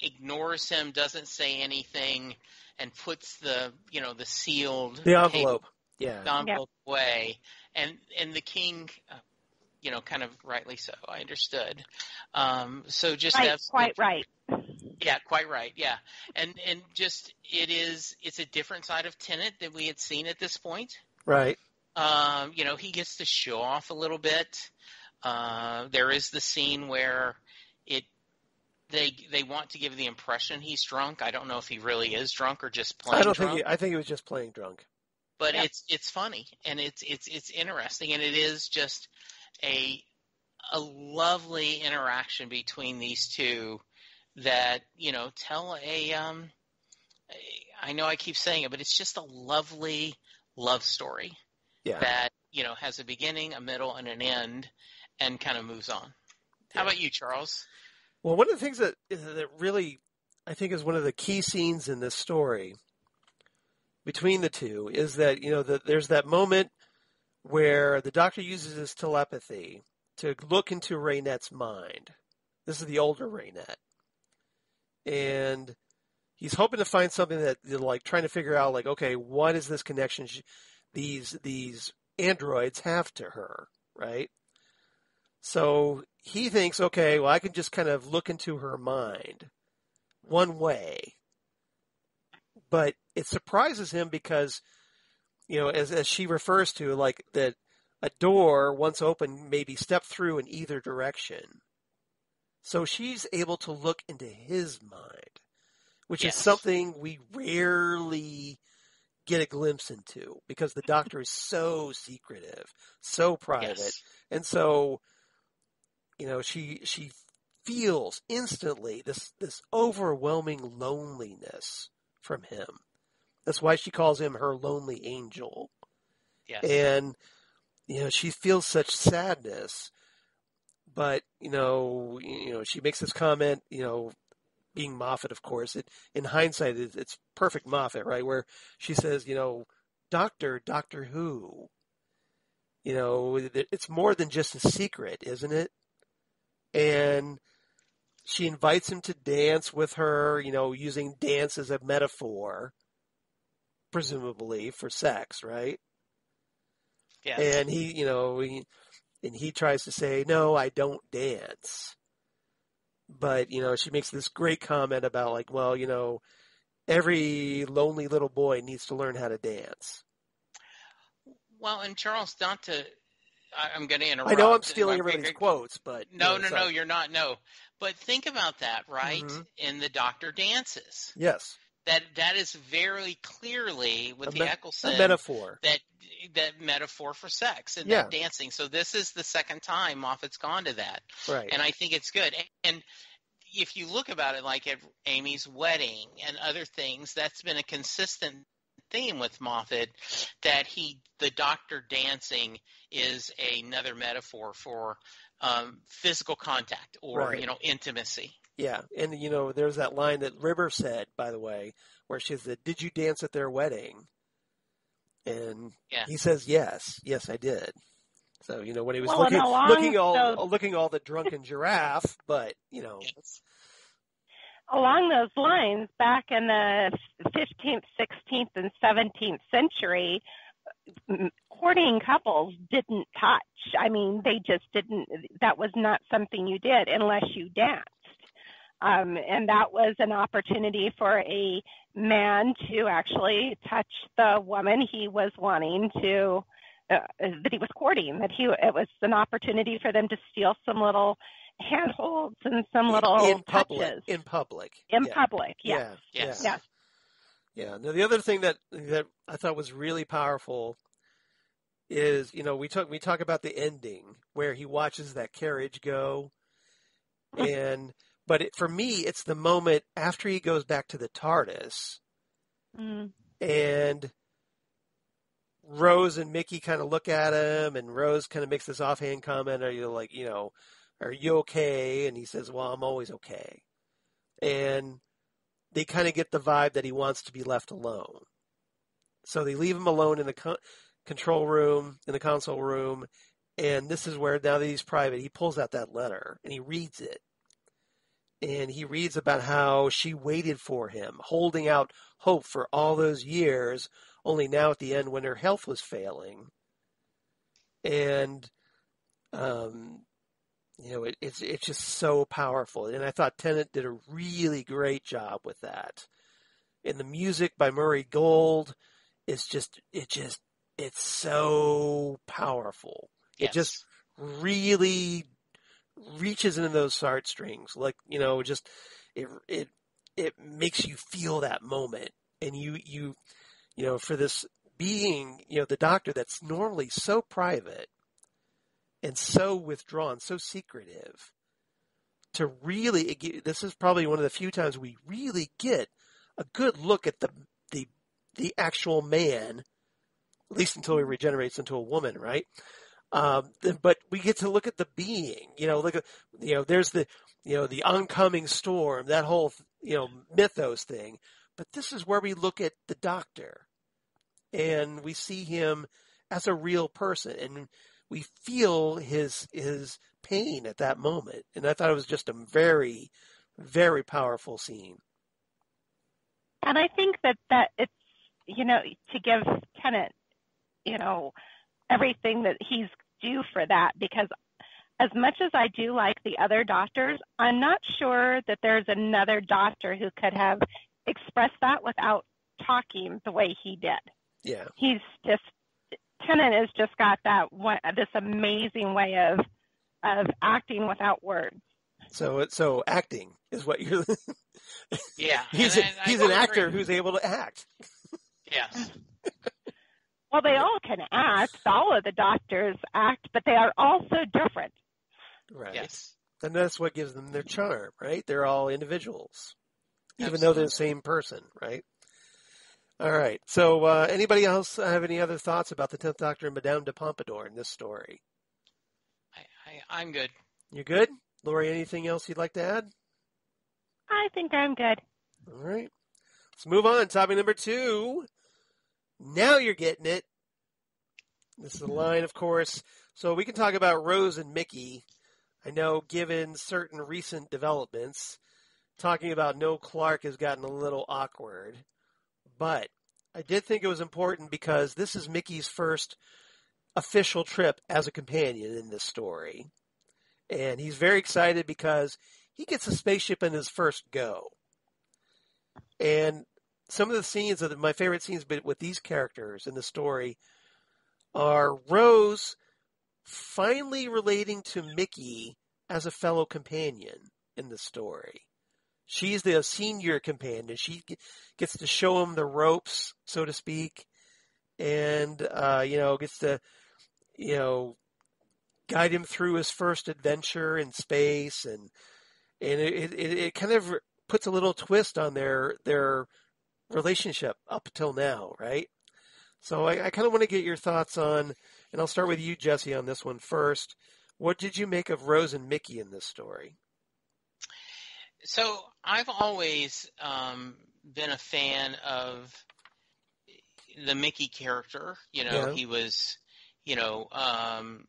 ignores him, doesn't say anything, and puts the you know the sealed The envelope. Yeah. envelope away, and and the king, uh, you know, kind of rightly so. I understood. Um, so just right, have quite right. yeah, quite right. Yeah, and and just it is it's a different side of Tennant that we had seen at this point. Right. Um, you know, he gets to show off a little bit. Uh, there is the scene where it they they want to give the impression he's drunk. I don't know if he really is drunk or just playing I don't drunk think. He, I think he was just playing drunk. but Yep. it's it's funny and it's it's it's interesting and it is just a a lovely interaction between these two that you know tell a um I know I keep saying it but it's just a lovely love story Yeah. that you know has a beginning a middle and an end and kind of moves on. How about you Charles? Well, one of the things that that really I think is one of the key scenes in this story between the two is that you know that there's that moment where the doctor uses his telepathy to look into Reinette's mind. This is the older Reinette, and he's hoping to find something that like trying to figure out like okay, what is this connection she, these these androids have to her, right? So he thinks, okay, well, I can just kind of look into her mind one way. But it surprises him because, you know, as, as she refers to, like that a door once open may be stepped through in either direction. So she's able to look into his mind, which Yes. is something we rarely get a glimpse into because the doctor is so secretive, so private. yes And so, you know, she she feels instantly this this overwhelming loneliness from him. That's why she calls him her lonely angel. yes And you know, she feels such sadness. But, you know, you know, she makes this comment, you know, being Moffat, of course. It, in hindsight, it's, it's perfect Moffat, right? Where she says, you know, Doctor, Doctor Who. You know, it- it's more than just a secret, isn't it? And she invites him to dance with her, you know, using dance as a metaphor, presumably for sex, right? yes And he, you know, he, and he tries to say, "No, I don't dance." But you know, she makes this great comment about like, well, you know, every lonely little boy needs to learn how to dance. well and Charles not to I, I'm going to interrupt I know I'm stealing everybody's quotes, but you No, know, no, no, you're not. No, but think about that, right? Mhm. In the Doctor dances, Yes, that that is very clearly with the Eccleston metaphor. that that metaphor for sex and Yeah. that dancing. So this is the second time Moffat's gone to that, Right. and I think it's good. And, and if you look about it, like at Amy's wedding and other things, that's been a consistent theme with Moffat that he the Doctor dancing is another metaphor for um, physical contact or Right. you know intimacy. Yeah, and you know, there's that line that River said, by the way, where she said, "Did you dance at their wedding?" And Yeah. he says, "Yes, yes, I did." So you know, when he was Well, looking, along looking all, those- looking all the drunken giraffe, but you know, Yes. Along those lines, back in the 15th, 16th, and 17th century, courting couples didn't touch. I mean, they just didn't. That was not something you did unless you danced. Um, and that was an opportunity for a man to actually touch the woman he was wanting to uh, that he was courting. That he it was an opportunity for them to steal some little handholds and some little in public. touches In public. in yeah. public. Yes. Yeah. Yes. Yeah. Yes. Yeah. Now the other thing that that I thought was really powerful is you know we talk we talk about the ending where he watches that carriage go, and but it, for me it's the moment after he goes back to the TARDIS Mm. and Rose and Mickey kind of look at him, and Rose kind of makes this offhand comment, "Are you like, you know, are you okay?" And he says, "Well, I'm always okay." And they kind of get the vibe that he wants to be left alone. So they leave him alone in the con- control room, in the console room, and this is where now that he's private, he pulls out that letter and he reads it. And he reads about how she waited for him, holding out hope for all those years, only now at the end when her health was failing. And, um, you know, it, it's it's just so powerful. And I thought Tennant did a really great job with that. And the music by Murray Gold is just it just it's so powerful. It just really reaches into those heartstrings. Like, you know, just it it it makes you feel that moment. And you you you know, for this being, you know, the doctor that's normally so private and so withdrawn, so secretive, to really, it this is probably one of the few times we really get a good look at the the the actual man, at least until he regenerates into a woman, right? Um, but we get to look at the being, you know, look at, you know, there's the, you know, the oncoming storm, that whole, you know, mythos thing. But this is where we look at the doctor and we see him as a real person and we feel his, his pain at that moment. And I thought it was just a very, very powerful scene. And I think that that it's you know to give Tennant you know everything that he's due for that because as much as I do like the other doctors, I'm not sure that there's another doctor who could have expressed that without talking the way he did. Yeah. He's just Tennant has just got that one, this amazing way of of acting without words. So, it- so acting is what you're, Yeah. he's, and a, I- I he's will an actor agree. who's able to act. Yes. Well, they all can act. All of the doctors act, but they are all so different. Right. Yes. And that's what gives them their charm, right? They're all individuals, even though they're the same person, right? All right. So, uh, anybody else have any other thoughts about the Tenth Doctor and Madame de Pompadour in this story? I, I, I'm good. You're good, Lori? Anything else you'd like to add? I think I'm good. All right. Let's move on. Topic number two. Now you're getting it. This is a line, of course. So we can talk about Rose and Mickey. I know, given certain recent developments, talking about Noel Clarke has gotten a little awkward. But I did think it was important because this is Mickey's first official trip as a companion in this story. And he's very excited because he gets a spaceship in his first go. And some of the scenes my favorite scenes with these characters in the story are Rose finally relating to Mickey as a fellow companion in the story. She's the senior companion. She gets to show him the ropes, so to speak, and uh, you know gets to you know guide him through his first adventure in space, and and it it, it kind of puts a little twist on their their relationship up till now, right? So I, I kind of want to get your thoughts on, and I'll start with you, Jesse, on this one first. What did you make of Rose and Mickey in this story? So I've always um, been a fan of the Mickey character. You know, Yeah. he was, you know, um,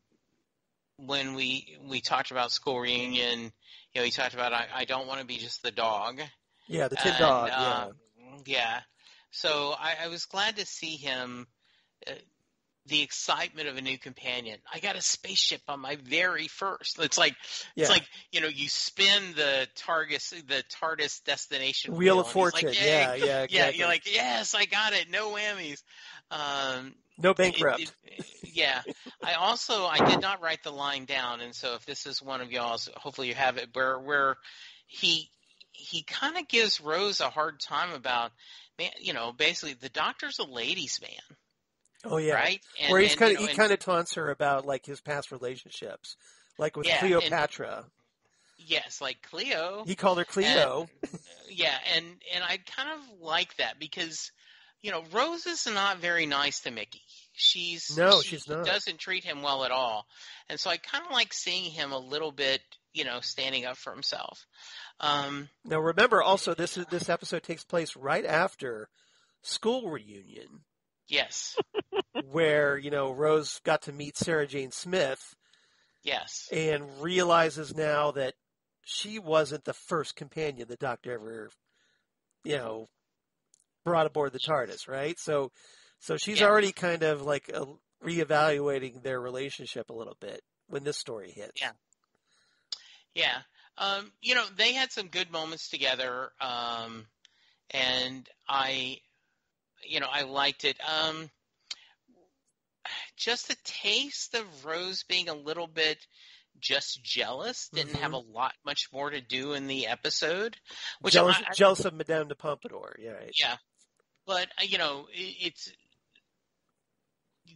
when we we talked about school reunion, you know, he talked about I, I don't want to be just the dog. Yeah, the Tin And, Dog. yeah, um, yeah. So I, I was glad to see him uh, the excitement of a new companion. I got a spaceship on my very first. It's like Yeah. it's like you know you spin the TARDIS the TARDIS destination Wheel of and Fortune. Like, yeah, yeah, yeah. exactly. You're like yes, I got it. No whammies. Um, no it- bankrupt. it- yeah. I also I did not write the line down, and so if this is one of y'all's, hopefully you have it. Where where he he kind of gives Rose a hard time about man. You know, basically the doctor's a ladies' man, oh yeah. right? And, Where he's and, kind you of know, he kind of taunts her about like his past relationships, like with Yeah, and- Cleopatra. yes, like Cleo. he called her Cleo. yeah, and and I kind of like that because you know Rose is not very nice to Mickey. She's No, she she's not. Doesn't treat him well at all, and so I kind of like seeing him a little bit, you know, standing up for himself. Um, Now remember, also this is, this episode takes place right after school reunion, yes, where you know Rose got to meet Sarah Jane Smith yes, and realizes now that she wasn't the first companion the Doctor ever, you know, brought aboard the TARDIS, right? So, so she's Yeah. already kind of like uh, reevaluating their relationship a little bit when this story hits. Yeah. Yeah. Um, you know, they had some good moments together, um, and I, you know, I liked it. Um, just the taste of Rose being a little bit just jealous. Didn't have a lot much more to do in the episode, which jealous, I, I- jealous of Madame de Pompadour. Yeah, right. yeah. But uh, you know, it, it's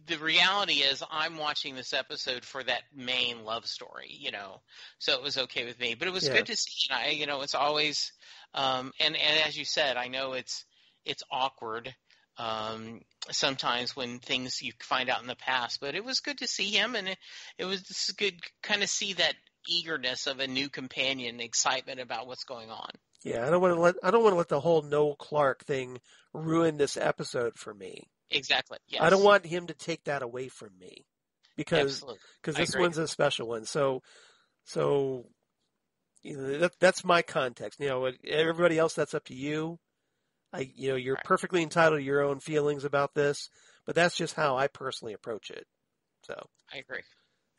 the reality is I'm watching this episode for that main love story, you know. So it was okay with me, but it was Yeah. good to see. And I, you know, it's always, um, and and as you said, I know it's it's awkward um, sometimes when things you find out in the past, but it was good to see him, and it, it was just good kind of see that eagerness of a new companion, excitement about what's going on. Yeah, I don't want to let I don't want to let the whole Noel Clarke thing ruin this episode for me. Exactly. Yes. I don't want him to take that away from me because because this one's a special one. So so you know that, that's my context. You know, everybody else that's up to you. I you know you're Right. perfectly entitled to your own feelings about this, but that's just how I personally approach it. So I agree.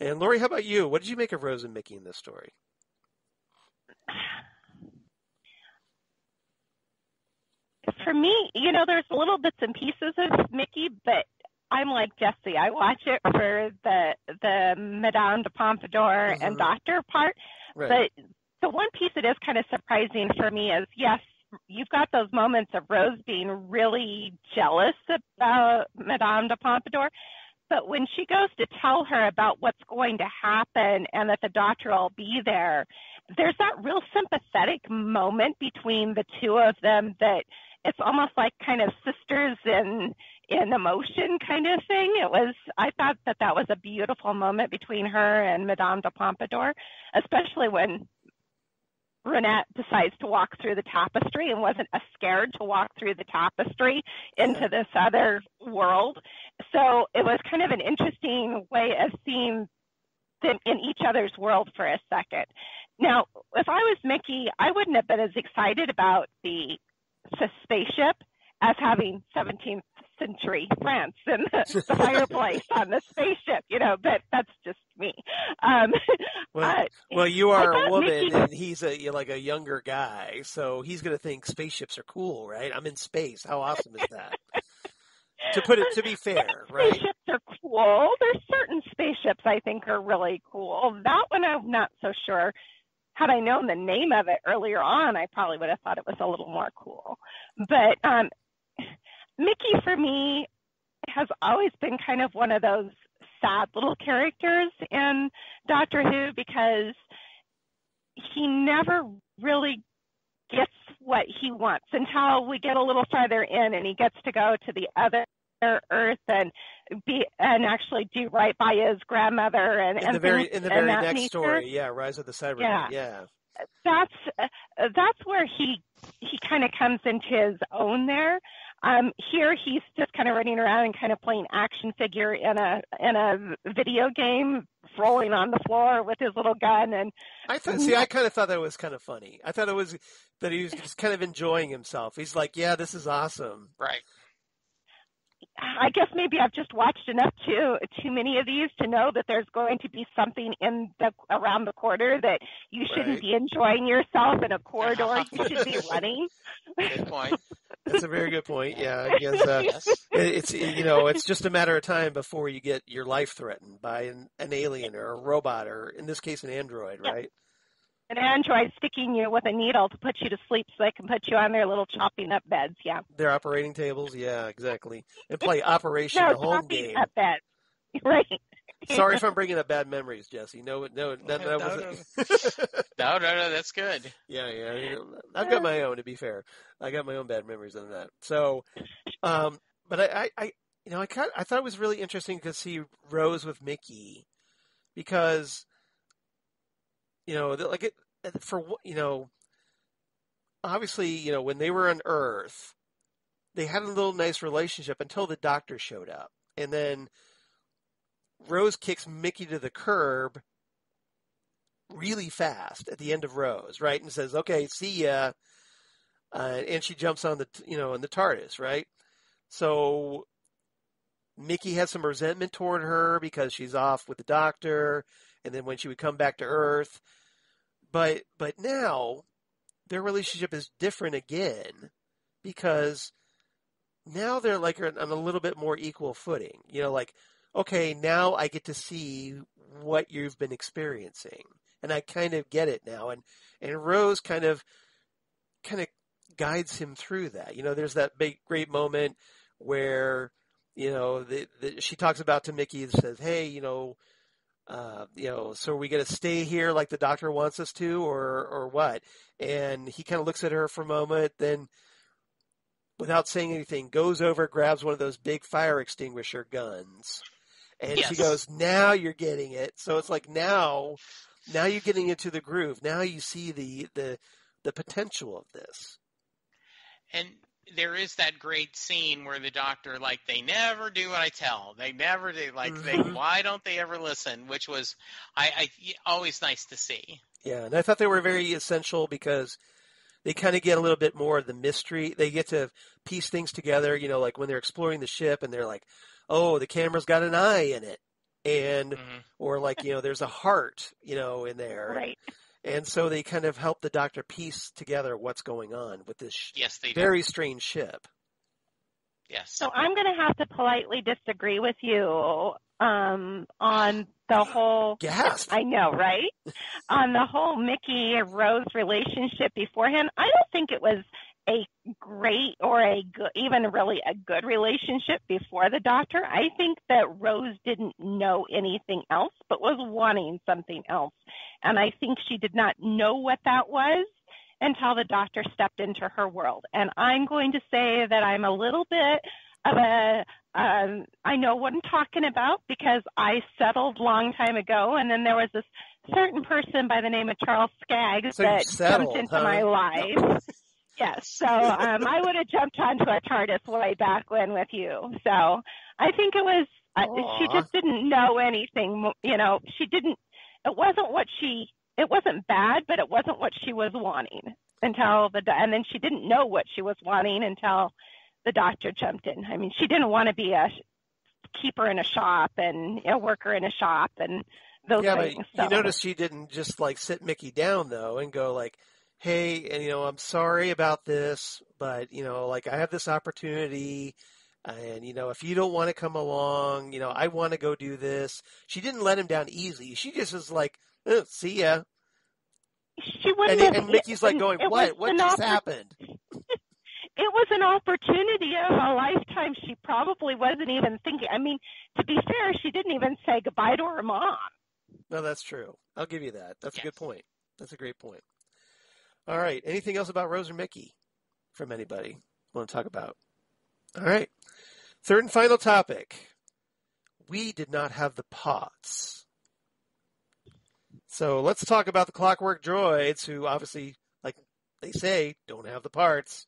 and Lori, how about you? What did you make of Rose and Mickey in this story? for me, you know, there's little bits and pieces of Mickey, but I'm like Jesse. I watch it for the the Madame de Pompadour and mm-hmm. Doctor part. Right. But the one piece that is kind of surprising for me is yes, you've got those moments of Rose being really jealous about Madame de Pompadour. But when she goes to tell her about what's going to happen and that the doctor will be there, there's that real sympathetic moment between the two of them that it's almost like kind of sisters in in emotion kind of thing. It was I thought that that was a beautiful moment between her and Madame de Pompadour, especially when Reinette decides to walk through the tapestry and wasn't as scared to walk through the tapestry into this other world. So it was kind of an interesting way of seeing them in each other's world for a second. Now, if I was Mickey, I wouldn't have been as excited about the, the spaceship as having 17th century France and the, the fireplace on the spaceship, you know, but that's just me. Um, Well, uh, well, you are a woman, Mickey- and he's a you're like a younger guy, so he's gonna think spaceships are cool, right? I'm in space. How awesome is that? to put it to be fair, right? Spaceships are cool. There's certain spaceships I think are really cool. That one I'm not so sure. Had I known the name of it earlier on, I probably would have thought it was a little more cool. But um, Mickey for me has always been kind of one of those sad little characters in Doctor Who because he never really gets what he wants until we get a little farther in and he gets to go to the other earth and be and actually do right by his grandmother and In and the very in the very next nature. story, yeah, Rise of the Cybermen, Yeah. yeah. that's uh, that's where he he kind of comes into his own there. Um, here he's just kind of running around and kind of playing action figure in a in a video game, rolling on the floor with his little gun, and I thought, see, I kind of thought that was kind of funny. I thought it was that he was just kind of enjoying himself. He's like, "Yeah, this is awesome." Right. I guess maybe I've just watched enough too too many of these to know that there's going to be something in the around the corner that you shouldn't Right. be enjoying yourself in a corridor. you should be running. Good point. That's a very good point. Yeah, I guess uh, Yes. it's you know it's just a matter of time before you get your life threatened by an, an alien or a robot or in this case an android, Yep. right? An android sticking you with a needle to put you to sleep so they can put you on their little chopping up beds. Yeah. Their operating tables, yeah, exactly, and play Operation No, the Home chopping Game. up beds. Right. Sorry if I'm bringing up bad memories, Jesse. No, no, that, that wasn't. No, no, no, that's good. yeah, yeah. you know, I've got my own. To be fair, I got my own bad memories on that. So, um, but I, I, I you know, I kind I thought it was really interesting to see Rose with Mickey because, you know, like it for you know, obviously, you know, when they were on Earth, they had a little nice relationship until the Doctor showed up, and then Rose kicks Mickey to the curb really fast at the end of Rose, right, and says, "Okay, see ya," uh, and she jumps on the you know on the TARDIS, right? So Mickey has some resentment toward her because she's off with the Doctor, and then when she would come back to Earth, but but now their relationship is different again because now they're like on a little bit more equal footing. You know, like okay, now I get to see what you've been experiencing, and I kind of get it now. And and Rose kind of kind of guides him through that. You know, there's that big great moment where you know the, the, she talks about to Mickey and says, "Hey, you know." Uh, you know, so are we going to stay here like the doctor wants us to, or or what? And he kind of looks at her for a moment, then, without saying anything, goes over, grabs one of those big fire extinguisher guns, and she goes, "Now you're getting it." So it's like now, now you're getting into the groove. Now you see the the the potential of this. And there is that great scene where the doctor, like, they never do what I tell. They never do. Like, they Mhm. why don't they ever listen? Which was, I, I always nice to see. Yeah, and I thought they were very essential because they kind of get a little bit more of the mystery. They get to piece things together, you know, like when they're exploring the ship and they're like, "Oh, the camera's got an eye in it." And Mhm. or like, you know, there's a heart, you know, in there. Right. And so they kind of help the doctor piece together what's going on with this sh- Yes, they do. very strange ship. Yes. So I'm going to have to politely disagree with you um, on the whole. Gasp. I know, right? on the whole Mickey and Rose relationship beforehand, I don't think it was a great or a good, even really a good relationship before the doctor. I think that Rose didn't know anything else, but was wanting something else, and I think she did not know what that was until the doctor stepped into her world. And I'm going to say that I'm a little bit of a um, I know what I'm talking about because I settled long time ago, and then there was this certain person by the name of Charles Skaggs So that settled, jumped into huh? my life. Yes, so um, I would have jumped onto a TARDIS way back when with you. So I think it was I, she just didn't know anything. You know, she didn't. It wasn't what she. It wasn't bad, but it wasn't what she was wanting until the. And then she didn't know what she was wanting until the doctor jumped in. I mean, she didn't want to be a keeper in a shop and a worker in a shop and those yeah, but things. you notice she didn't just like sit Mickey down though and go like, "Hey, and you know, I'm sorry about this, but you know, like I have this opportunity, and you know, if you don't want to come along, you know, I want to go do this." She didn't let him down easy. She just was like, "Eh, "See ya," she wouldn't and, have, and Mickey's like going, "What? What just oppor- happened?" it was an opportunity of a lifetime. She probably wasn't even thinking. I mean, to be fair, she didn't even say goodbye to her mom. No, that's true. I'll give you that. That's a good point. That's a great point. All right. Anything else about Rose or Mickey from anybody want to talk about? All right. Third and final topic. We did not have the pots. So let's talk about the clockwork droids who obviously, like they say, don't have the parts.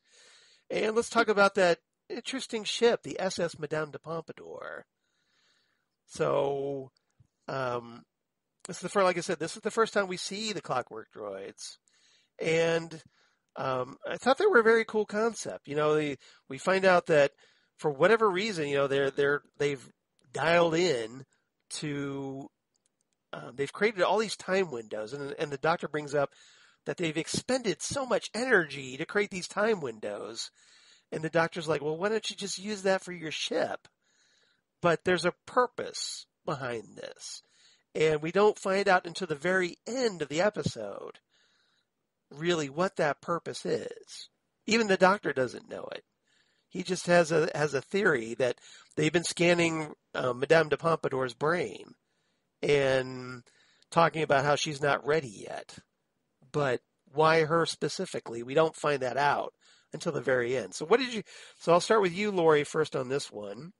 And let's talk about that interesting ship, the SS Madame de Pompadour. So, um, this is the first, like I said, this is the first time we see the clockwork droids, and um, I thought they were a very cool concept. You know, the, we find out that for whatever reason, you know, they're they're they've dialed in to uh, they've created all these time windows, and and the doctor brings up that they've expended so much energy to create these time windows, and the doctor's like, well, why don't you just use that for your ship? But there's a purpose behind this, and we don't find out until the very end of the episode really what that purpose is. Even the doctor doesn't know it. He just has a has a theory that they've been scanning uh, Madame de Pompadour's brain and talking about how she's not ready yet. But why her specifically? We don't find that out until the very end. So what did you? So I'll start with you, Lori, first on this one.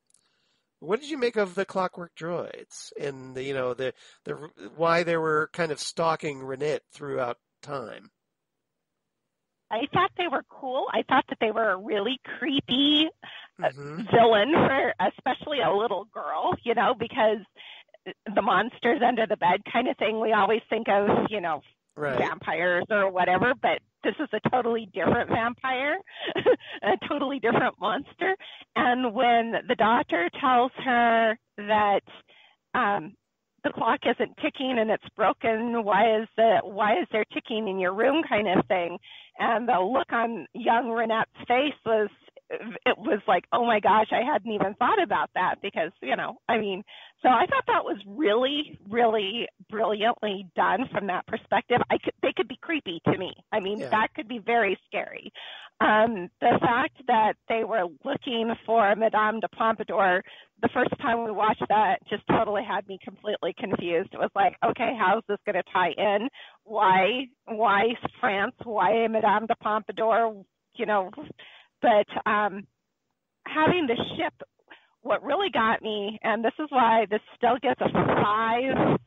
What did you make of the Clockwork Droids and the, you know the the why they were kind of stalking Reinette throughout time? I thought they were cool. I thought that they were a really creepy mm-hmm. villain for especially a little girl, you know, because the monsters under the bed kind of thing we always think of, you know, right. vampires or whatever, but this is a totally different vampire, a totally different monster. And when the doctor tells her that um the clock isn't ticking and it's broken, why is the why is there ticking in your room kind of thing? And the look on young Reinette's face was it was like, oh my gosh, I hadn't even thought about that because, you know, I mean, so I thought that was really, really brilliantly done from that perspective. I could, they could be creepy to me. I mean, Yeah. that could be very scary. Um, the fact that they were looking for Madame de Pompadour the first time we watched that just totally had me completely confused. It was like, okay, how's this going to tie in? Why, why France? Why Madame de Pompadour? You know, but um, having the ship, what really got me, and this is why this still gets a five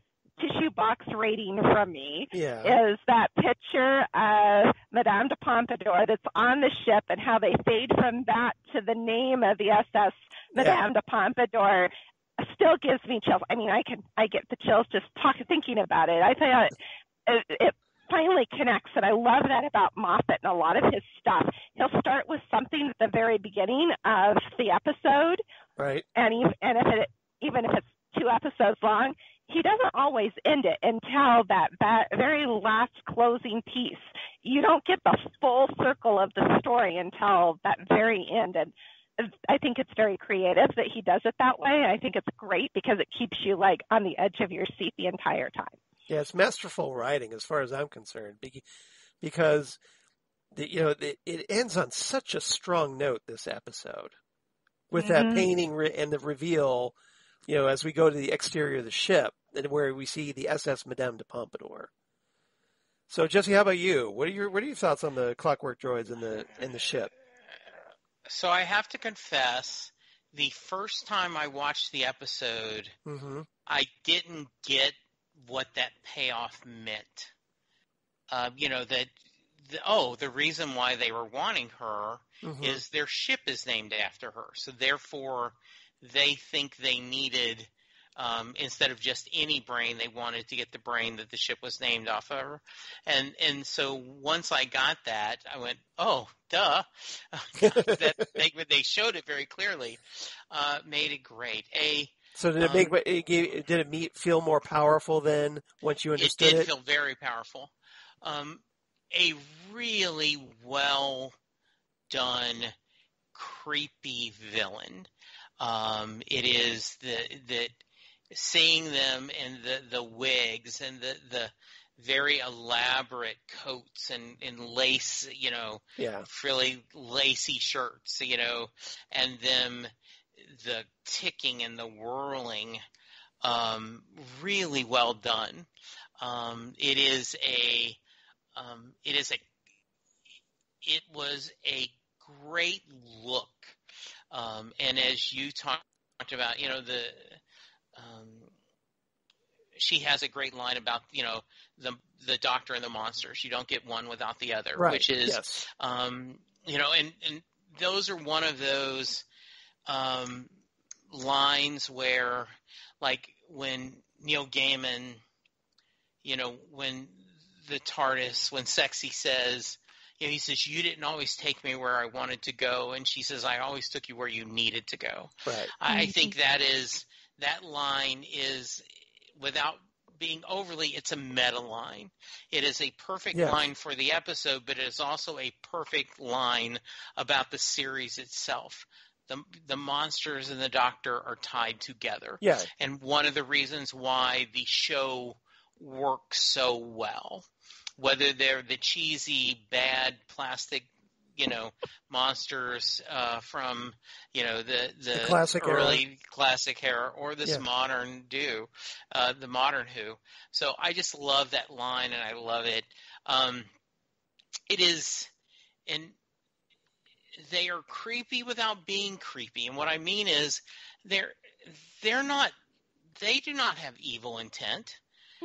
tissue box rating from me, Yeah. is that picture of Madame de Pompadour that's on the ship and how they fade from that to the name of the SS Madame de Pompadour still gives me chills. I mean, I can I get the chills just talk thinking about it. I thought it, it finally connects, and I love that about Moffat and a lot of his stuff. He'll start with something at the very beginning of the episode, Right. and even, and if it even if it's two episodes long, he doesn't always end it until that, that very last closing piece. You don't get the full circle of the story until that very end, and I think it's very creative that he does it that way. I think it's great because it keeps you like on the edge of your seat the entire time. Yeah, it's masterful writing as far as I'm concerned, be- because the, you know it, it ends on such a strong note. This episode, with that Mhm. painting re- and the reveal, you know, as we go to the exterior of the ship, and where we see the SS Madame de Pompadour. So, Jesse, how about you? What are your what are your thoughts on the Clockwork Droids in the in the ship? So I have to confess, the first time I watched the episode, Mm-hmm. I didn't get what that payoff meant. Uh, you know that. The, oh, the reason why they were wanting her mm-hmm. is their ship is named after her. So therefore, they think they needed um, instead of just any brain, they wanted to get the brain that the ship was named off of. And and so once I got that, I went, oh, duh. that they they showed it very clearly, uh, made it great. A So did it um, make it gave, did it meet, feel more powerful then once you understood it did it? Did feel very powerful. Um, a really well done, creepy villain. Um, it is the the seeing them in the the wigs and the the very elaborate coats and, and lace, you know, yeah. frilly lacy shirts, you know, and them the ticking and the whirling, um, really well done. Um, it is a, um, it is a, it was a great look. Um, and as you talked about, you know, the, um, she has a great line about, you know, the, the doctor and the monsters. You don't get one without the other, Right. which is, yes. um, you know, and, and those are one of those um, lines where, like, when Neil Gaiman, you know, when the TARDIS, when Sexy says, you know, he says, "You didn't always take me where I wanted to go," and she says, "I always took you where you needed to go." Right. I mm-hmm. think that is that line is without being overly it's a meta line it is a perfect Yes. line for the episode but it is also a perfect line about the series itself the the monsters and the doctor are tied together Yeah. and one of the reasons why the show works so well whether they're the cheesy bad plastic you know monsters uh, from you know the the, The classic era. early classic era or this Yeah. modern do uh, the modern who so i just love that line and i love it um, it is and they are creepy without being creepy and what i mean is they're they're not they do not have evil intent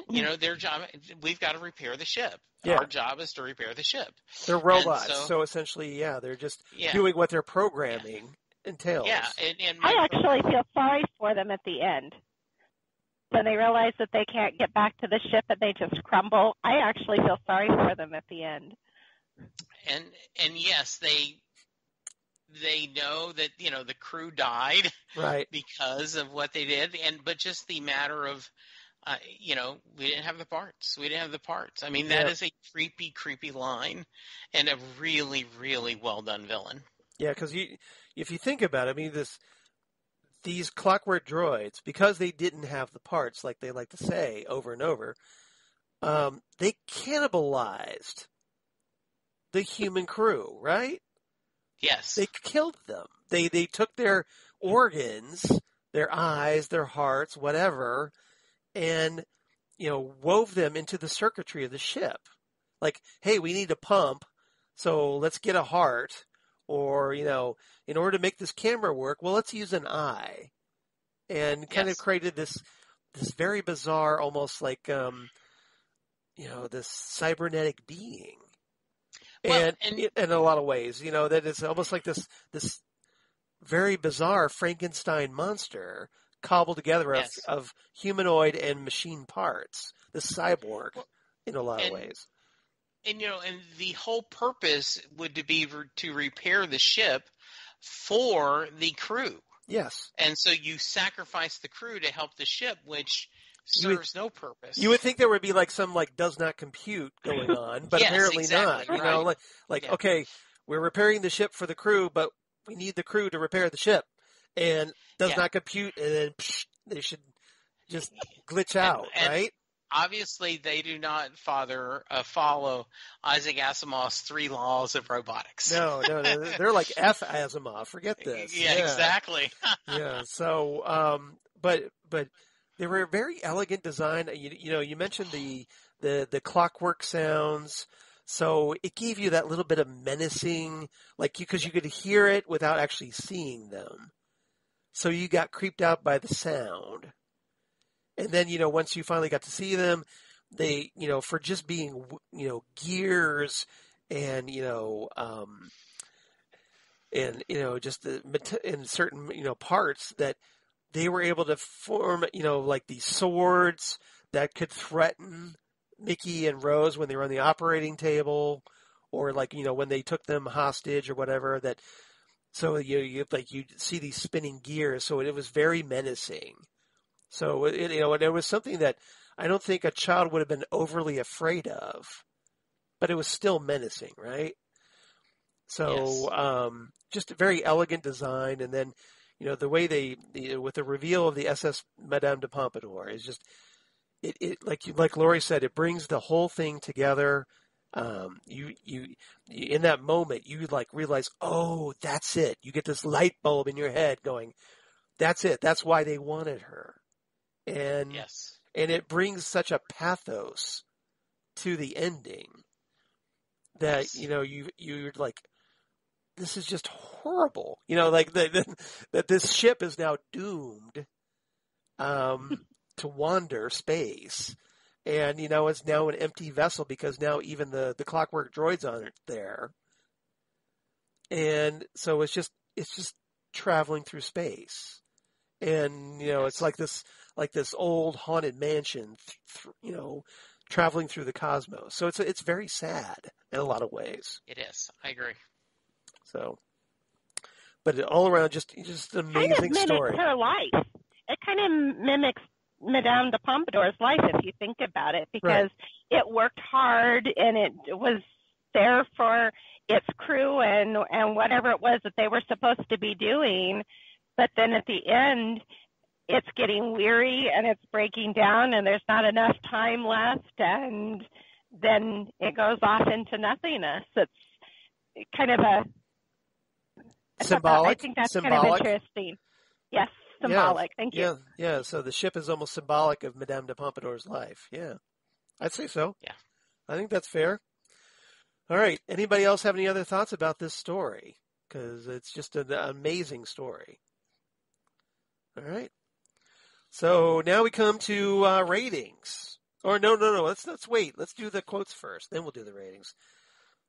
you know their job we've got to repair the ship Yeah. our job is to repair the ship They're robots, so- so, essentially, yeah, they're just yeah doing what their programming entails. yeah and, and my I actually feel sorry for them at the end. When they realize that they can't get back to the ship and they just crumble, I actually feel sorry for them at the end. and and yes they they know that you know the crew died Right. because of what they did and but just the matter of uh, you know we didn't have the parts we didn't have the parts i mean that Yeah. is a creepy creepy line and a really really well done villain Yeah, because you, if you think about it, I mean, this, these clockwork droids, because they didn't have the parts, like they like to say over and over, um, they cannibalized the human crew, right? yes They killed them. They they took their organs, their eyes, their hearts, whatever, and you know wove them into the circuitry of the ship. Like, hey, we need a pump, so let's get a heart, or you know, in order to make this camera work, well, let's use an eye, and kind Yes. of created this this very bizarre, almost like um, you know, this cybernetic being Well, and, and- in a lot of ways, you know, that it's almost like this this very bizarre Frankenstein monster cobbled together of, Yes. of humanoid and machine parts. The cyborg, Well, in a lot of ways. and you know and the whole purpose would to be re- to repair the ship for the crew Yes, and so you sacrifice the crew to help the ship which You would- serves no purpose you would think there would be like some like does not compute going on, but Yes, apparently exactly, not. You know, like like Yeah. okay, we're repairing the ship for the crew, but we need the crew to repair the ship, and does Yeah. not compute, and then psh, they should just glitch out, and- right? obviously they do not father uh, follow Isaac Asimov's three laws of robotics. No, no, no, they're like F Asimov. Forget this. Yeah, exactly. yeah. So, um, but but they were a very elegant design. You, you know, you mentioned the the the clockwork sounds. So it gave you that little bit of menacing, like you because you could hear it without actually seeing them. So you got creeped out by the sound. And then, you know, once you finally got to see them, they, you know, for just being, you know, gears and, you know, um, and, you know, just the, in certain, you know, parts that they were able to form, you know, like these swords that could threaten Mickey and Rose when they were on the operating table or like, you know, when they took them hostage or whatever that, so you, you like you see these spinning gears. So it was very menacing. So it, you know, and it was something that I don't think a child would have been overly afraid of, but it was still menacing, right? So, Yes. um, just a very elegant design, and then, you know, the way they, the, with the reveal of the SS Madame de Pompadour is just, it, it like you, like Lori said, it brings the whole thing together. Um, you, you, in that moment, you like realize, oh, that's it. You get this light bulb in your head going, that's it. That's why they wanted her. And, Yes. and it brings such a pathos to the ending that Yes. you know you you're like this is just horrible you know like that- that this ship is now doomed um to wander space and you know it's now an empty vessel because now even the the clockwork droids aren't there and so it's just it's just traveling through space and you know it's like this like this old haunted mansion th- th- you know traveling through the cosmos so it's it's very sad in a lot of ways. It is. I agree. So, but all around, just just an kind of amazing mimics story. her life. It kind of mimics Madame de Pompadour's life, if you think about it, because it worked hard and it was there for its crew and and whatever it was that they were supposed to be doing. But then at the end, it's getting weary and it's breaking down, and there's not enough time left, and then it goes off into nothingness. It's kind of a that- I think that's Symbolic? kind of interesting. Yes, symbolic. Thank you. Yeah, yeah. So the ship is almost symbolic of Madame de Pompadour's life. Yeah, I'd say so. Yeah. I think that's fair. All right. Anybody else have any other thoughts about this story? Because it's just an amazing story. All right. So now we come to uh, ratings. Or no, no, no. Let's let's wait. Let's do the quotes first. Then we'll do the ratings.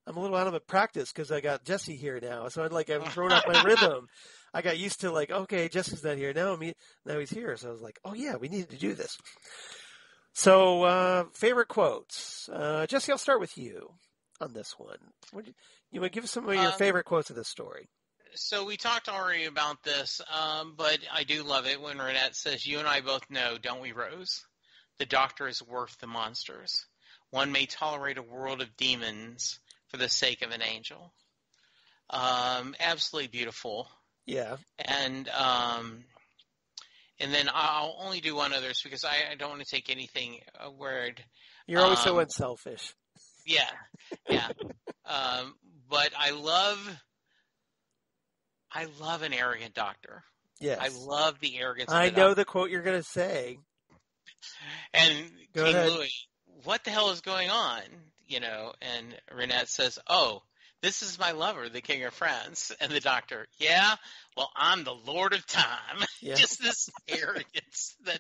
I'm a little out of practice because I got Jesse here now, so I'd like I've thrown off my rhythm. I got used to like, okay, Jesse's not here now. Me now he's here, so I was like, oh yeah, we needed to do this. So uh, favorite quotes, uh, Jesse. I'll start with you on this one. You, you to give us some of your Um, favorite quotes of this story? So we talked already about this, um, but I do love it when Reinette says, "You and I both know, don't we, Rose? The Doctor is worth the monsters. One may tolerate a world of demons for the sake of an angel." Um, absolutely beautiful, Yeah, and um, and then I'll only do one others because I, I don't want to take anything a word. you're always so Um, unselfish. Yeah, yeah. um, but I love, I love an arrogant doctor. Yes, I love the arrogance. I know doctor. the quote you're going to say. And Go King ahead. Louis, what the hell is going on? You know, and Reinette says, "Oh, this is my lover, the King of France." And the doctor, "Yeah, well, I'm the Lord of Time." Yeah. just this arrogance that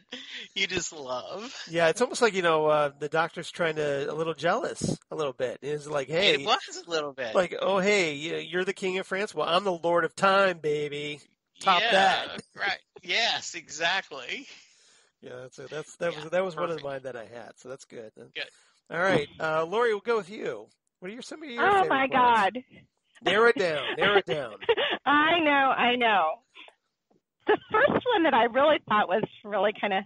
you just love. Yeah, it's almost like you know uh, the doctor's trying to a little jealous, a little bit. It's like, hey, it was a little bit like, oh hey, you- you're the king of France. Well, I'm the Lord of Time, baby. top yeah, that. right? Yes, exactly. Yeah, that's it. That's that Yeah, was that was one of perfect. mine that I had. So that's good. Good. All right, uh, Lori, we'll go with you. What are your some of your Oh my? God. Narrow it down. Narrow it down. I know, I know. The first one that I really thought was really kind of,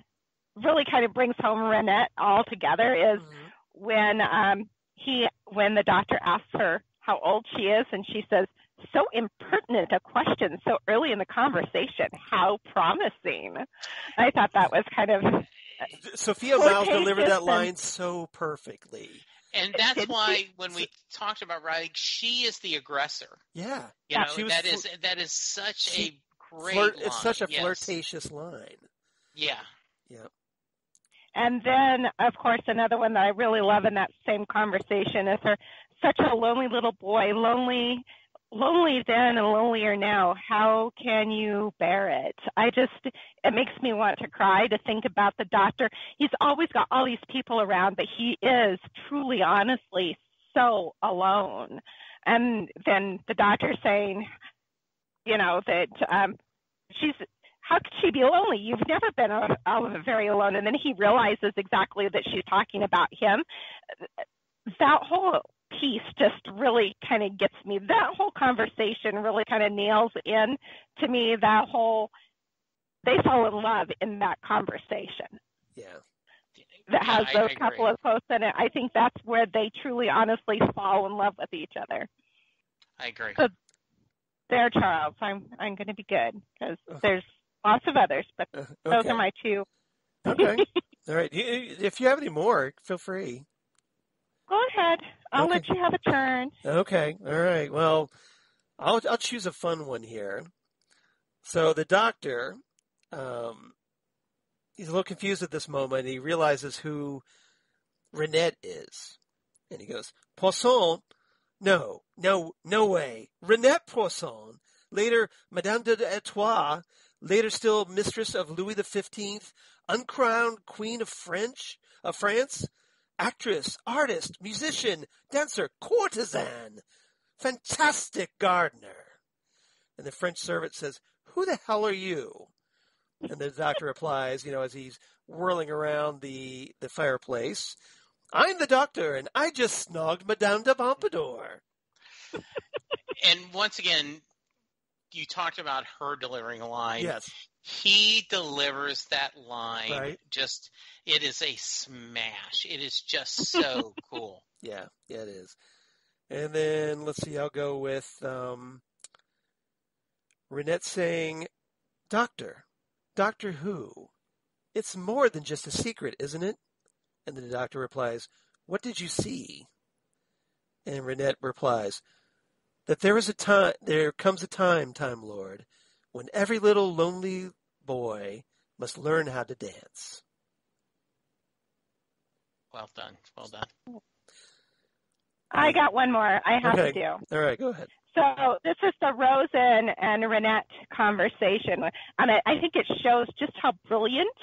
really kind of brings home Reinette all together is Mhm. when um he, when the doctor asks her how old she is, and she says, "So impertinent a question so early in the conversation. How promising." I thought that was kind of Sophia Myles delivered that line so perfectly. And that's why when we talked about writing, she is the aggressor. Yeah, You Yeah, know, she was that fl- is that is such she- a great Flirt, line. it's such a yes. flirtatious line. Yeah. Yeah. And then, of course, another one that I really love in that same conversation is her such a lonely little boy, lonely, lonely then and lonelier now. How can you bear it? I just, it makes me want to cry to think about the doctor. He's always got all these people around, but he is truly, honestly, so alone. And then the doctor saying, you know, that um, she's how could she be lonely? You've never been a, a very alone. And then he realizes exactly that she's talking about him. That whole piece just really kind of gets me. That whole conversation really kind of nails in to me that whole they fall in love in that conversation Yeah, that has Yeah, those couple of quotes in it. I think that's where they truly honestly fall in love with each other. I agree. So- There, Charles, I'm I'm going to be good because there's lots of others, but Uh, those okay. are my two. okay. All right. If you have any more, feel free. Go ahead. I'll Okay. let you have a turn. Okay. All right. Well, I'll I'll choose a fun one here. So the doctor, um, he's a little confused at this moment. He realizes who Reinette is, and he goes, "Poisson? No, no, no way. Reinette Poisson. Later, Madame de Etoile. Later, still mistress of Louis the Fifteenth, uncrowned Queen of French of France." Actress, artist, musician, dancer, courtesan, fantastic gardener. And the French servant says, Who the hell are you? And the doctor replies, you know, as he's whirling around the, the fireplace, I'm the doctor, and I just snogged Madame de Pompadour. And once again, you talked about her delivering a line. Yes. He delivers that line. Right. Just, it is a smash. It is just so cool. Yeah, yeah, it is. And then let's see, I'll go with um, Reinette saying, Doctor, Doctor Who, it's more than just a secret, isn't it? And then the doctor replies, What did you see? And Reinette replies, That there is a time, there comes a time, Time Lord, when every little lonely boy must learn how to dance. Well done. Well done. I got one more. I have Okay. to do. All right, go ahead. So this is the Rosen and Reinette conversation, and I, I think it shows just how brilliant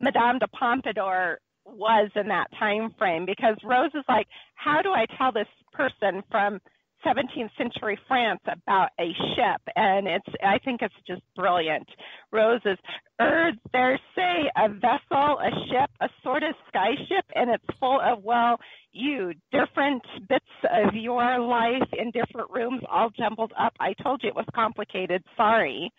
Madame de Pompadour was in that time frame. Because Rose is like, how do I tell this person from 17th century France about a ship? And it's, I think it's just brilliant. Rose is, er, there's say a vessel, a ship, a sort of sky ship, and it's full of well you different bits of your life in different rooms all jumbled up. I told you it was complicated. Sorry.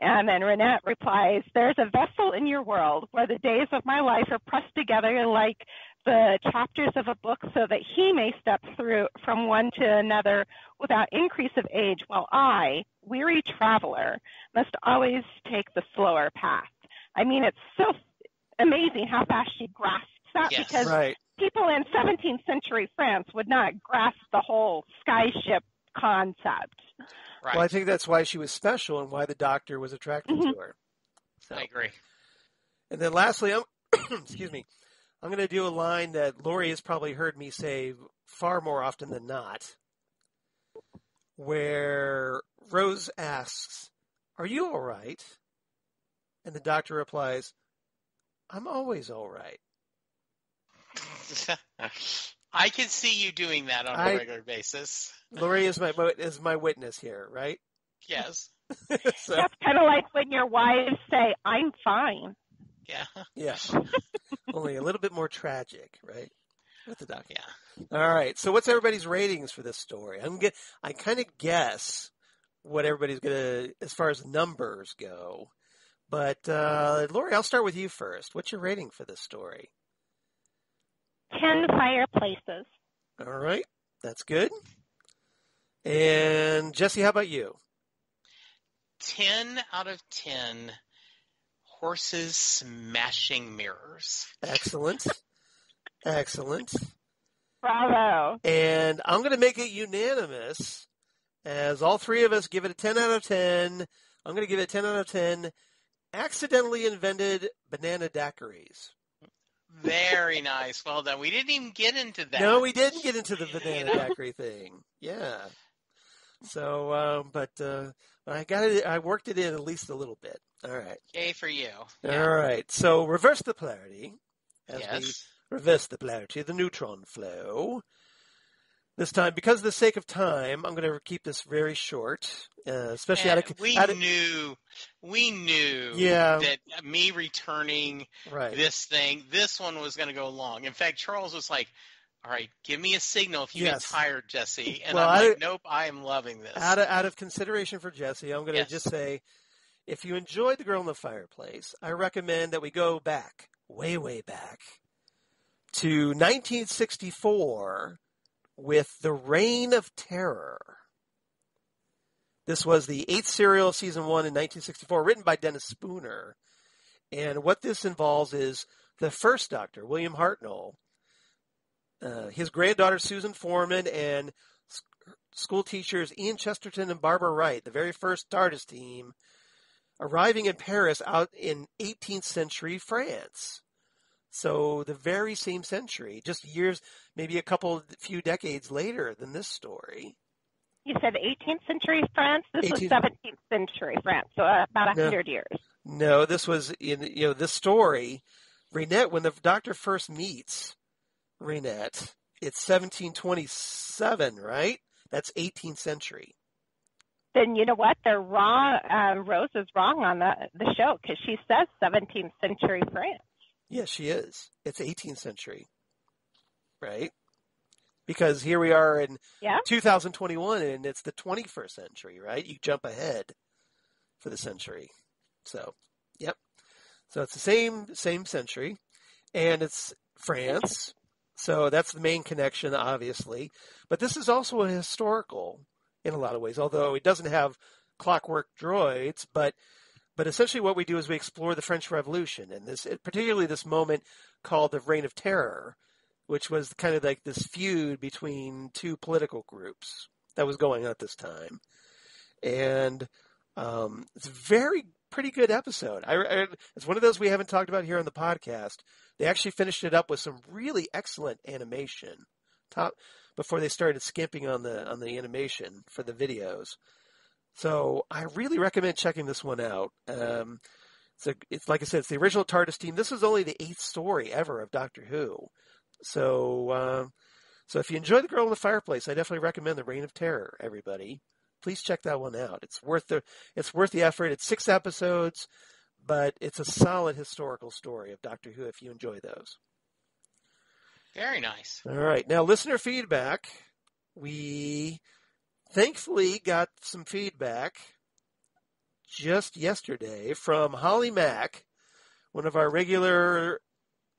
And then Reinette replies, There's a vessel in your world where the days of my life are pressed together like the chapters of a book so that he may step through from one to another without increase of age, while I, weary traveler, must always take the slower path. I mean, it's so amazing how fast she grasps that Yes. because Right. people in 17th century France would not grasp the whole skyship concept. Right. Well, I think that's why she was special and why the doctor was attracted Mhm. to her. So. I agree. And then lastly, I'm, excuse me, I'm going to do a line that Lori has probably heard me say far more often than not, where Rose asks, Are you all right? And the doctor replies, I'm always all right. I can see you doing that on a I- regular basis. Lori is my is my witness here, right? Yes. so, That's kind of like when your wives say, I'm fine. Yeah. yeah, only a little bit more tragic, right? With the doctor. Yeah. All right. So what's everybody's ratings for this story? I'm get I kind of guess what everybody's gonna as far as numbers go. But uh, Lori, I'll start with you first. What's your rating for this story? 10 fireplaces. All right, that's good. And Jesse, how about you? 10 out of 10 horses smashing mirrors. Excellent, excellent. Bravo. And I'm going to make it unanimous, as all three of us give it a 10 out of 10. I'm going to give it a 10 out of 10. Accidentally invented banana daiquiris. Very nice. Well done. We didn't even get into that. No, we didn't get into the You banana know? daiquiri thing. Yeah. So, um, but uh, I got it. I worked it in at least a little bit. All right. Yay for you. All right. So reverse the polarity. As we Yes. reverse the polarity, the neutron flow. This time, because of the sake of time, I'm going to keep this very short, uh, especially out of, we out of knew, we knew Yeah. that me returning right. this thing, this one was going to go long. In fact, Charles was like, "All right, give me a signal if you Yes. get tired, Jesse." And Well, I'm like, "Nope, I am loving this." out of out of consideration for Jesse, I'm going to Yes. just say, if you enjoyed the Girl in the Fireplace, I recommend that we go back, way way back, to 1964 with The Reign of Terror. This was the eighth serial of season one in 1964, written by Dennis Spooner. And what this involves is the first Doctor, William Hartnell, uh, his granddaughter Susan Foreman, and school teachers Ian Chesterton and Barbara Wright, the very first TARDIS team, arriving in Paris out in 18th century France. So the very same century, just years, maybe a couple, few decades later than this story. You said 18th century France. This 18th was 17th century France, so uh, about a No. 100 years. No, this was in, you know, this story, Reinette, when the doctor first meets Reinette, it's 1727, right? That's 18th century. Then you know what? They're wrong. Um, Rose is wrong on the the show because she says 17th century France. Yes, she is. It's 18th century. right? Because here we are in Yeah. 2021 and it's the 21st century, right? You jump ahead for the century. So, yep. So it's the same same century and it's France. So that's the main connection obviously. But this is also a historical in a lot of ways, although it doesn't have clockwork droids, but but essentially what we do is we explore the French Revolution and this particularly this moment called the Reign of Terror, which was kind of like this feud between two political groups that was going on at this time. And um, it's a very pretty good episode. I, I, it's one of those we haven't talked about here on the podcast. They actually finished it up with some really excellent animation. Top before they started skimping on the on the animation for the videos. So I really recommend checking this one out. Um, it's, a, it's like I said, it's the original TARDIS team. This is only the eighth story ever of Doctor Who. So, uh, so if you enjoy The Girl in the Fireplace, I definitely recommend The Reign of Terror. Everybody, please check that one out. It's worth the it's worth the effort. It's six episodes, but it's a solid historical story of Doctor Who. If you enjoy those. Very nice. All right, now listener feedback. We thankfully got some feedback just yesterday from Holly Mack, one of our regular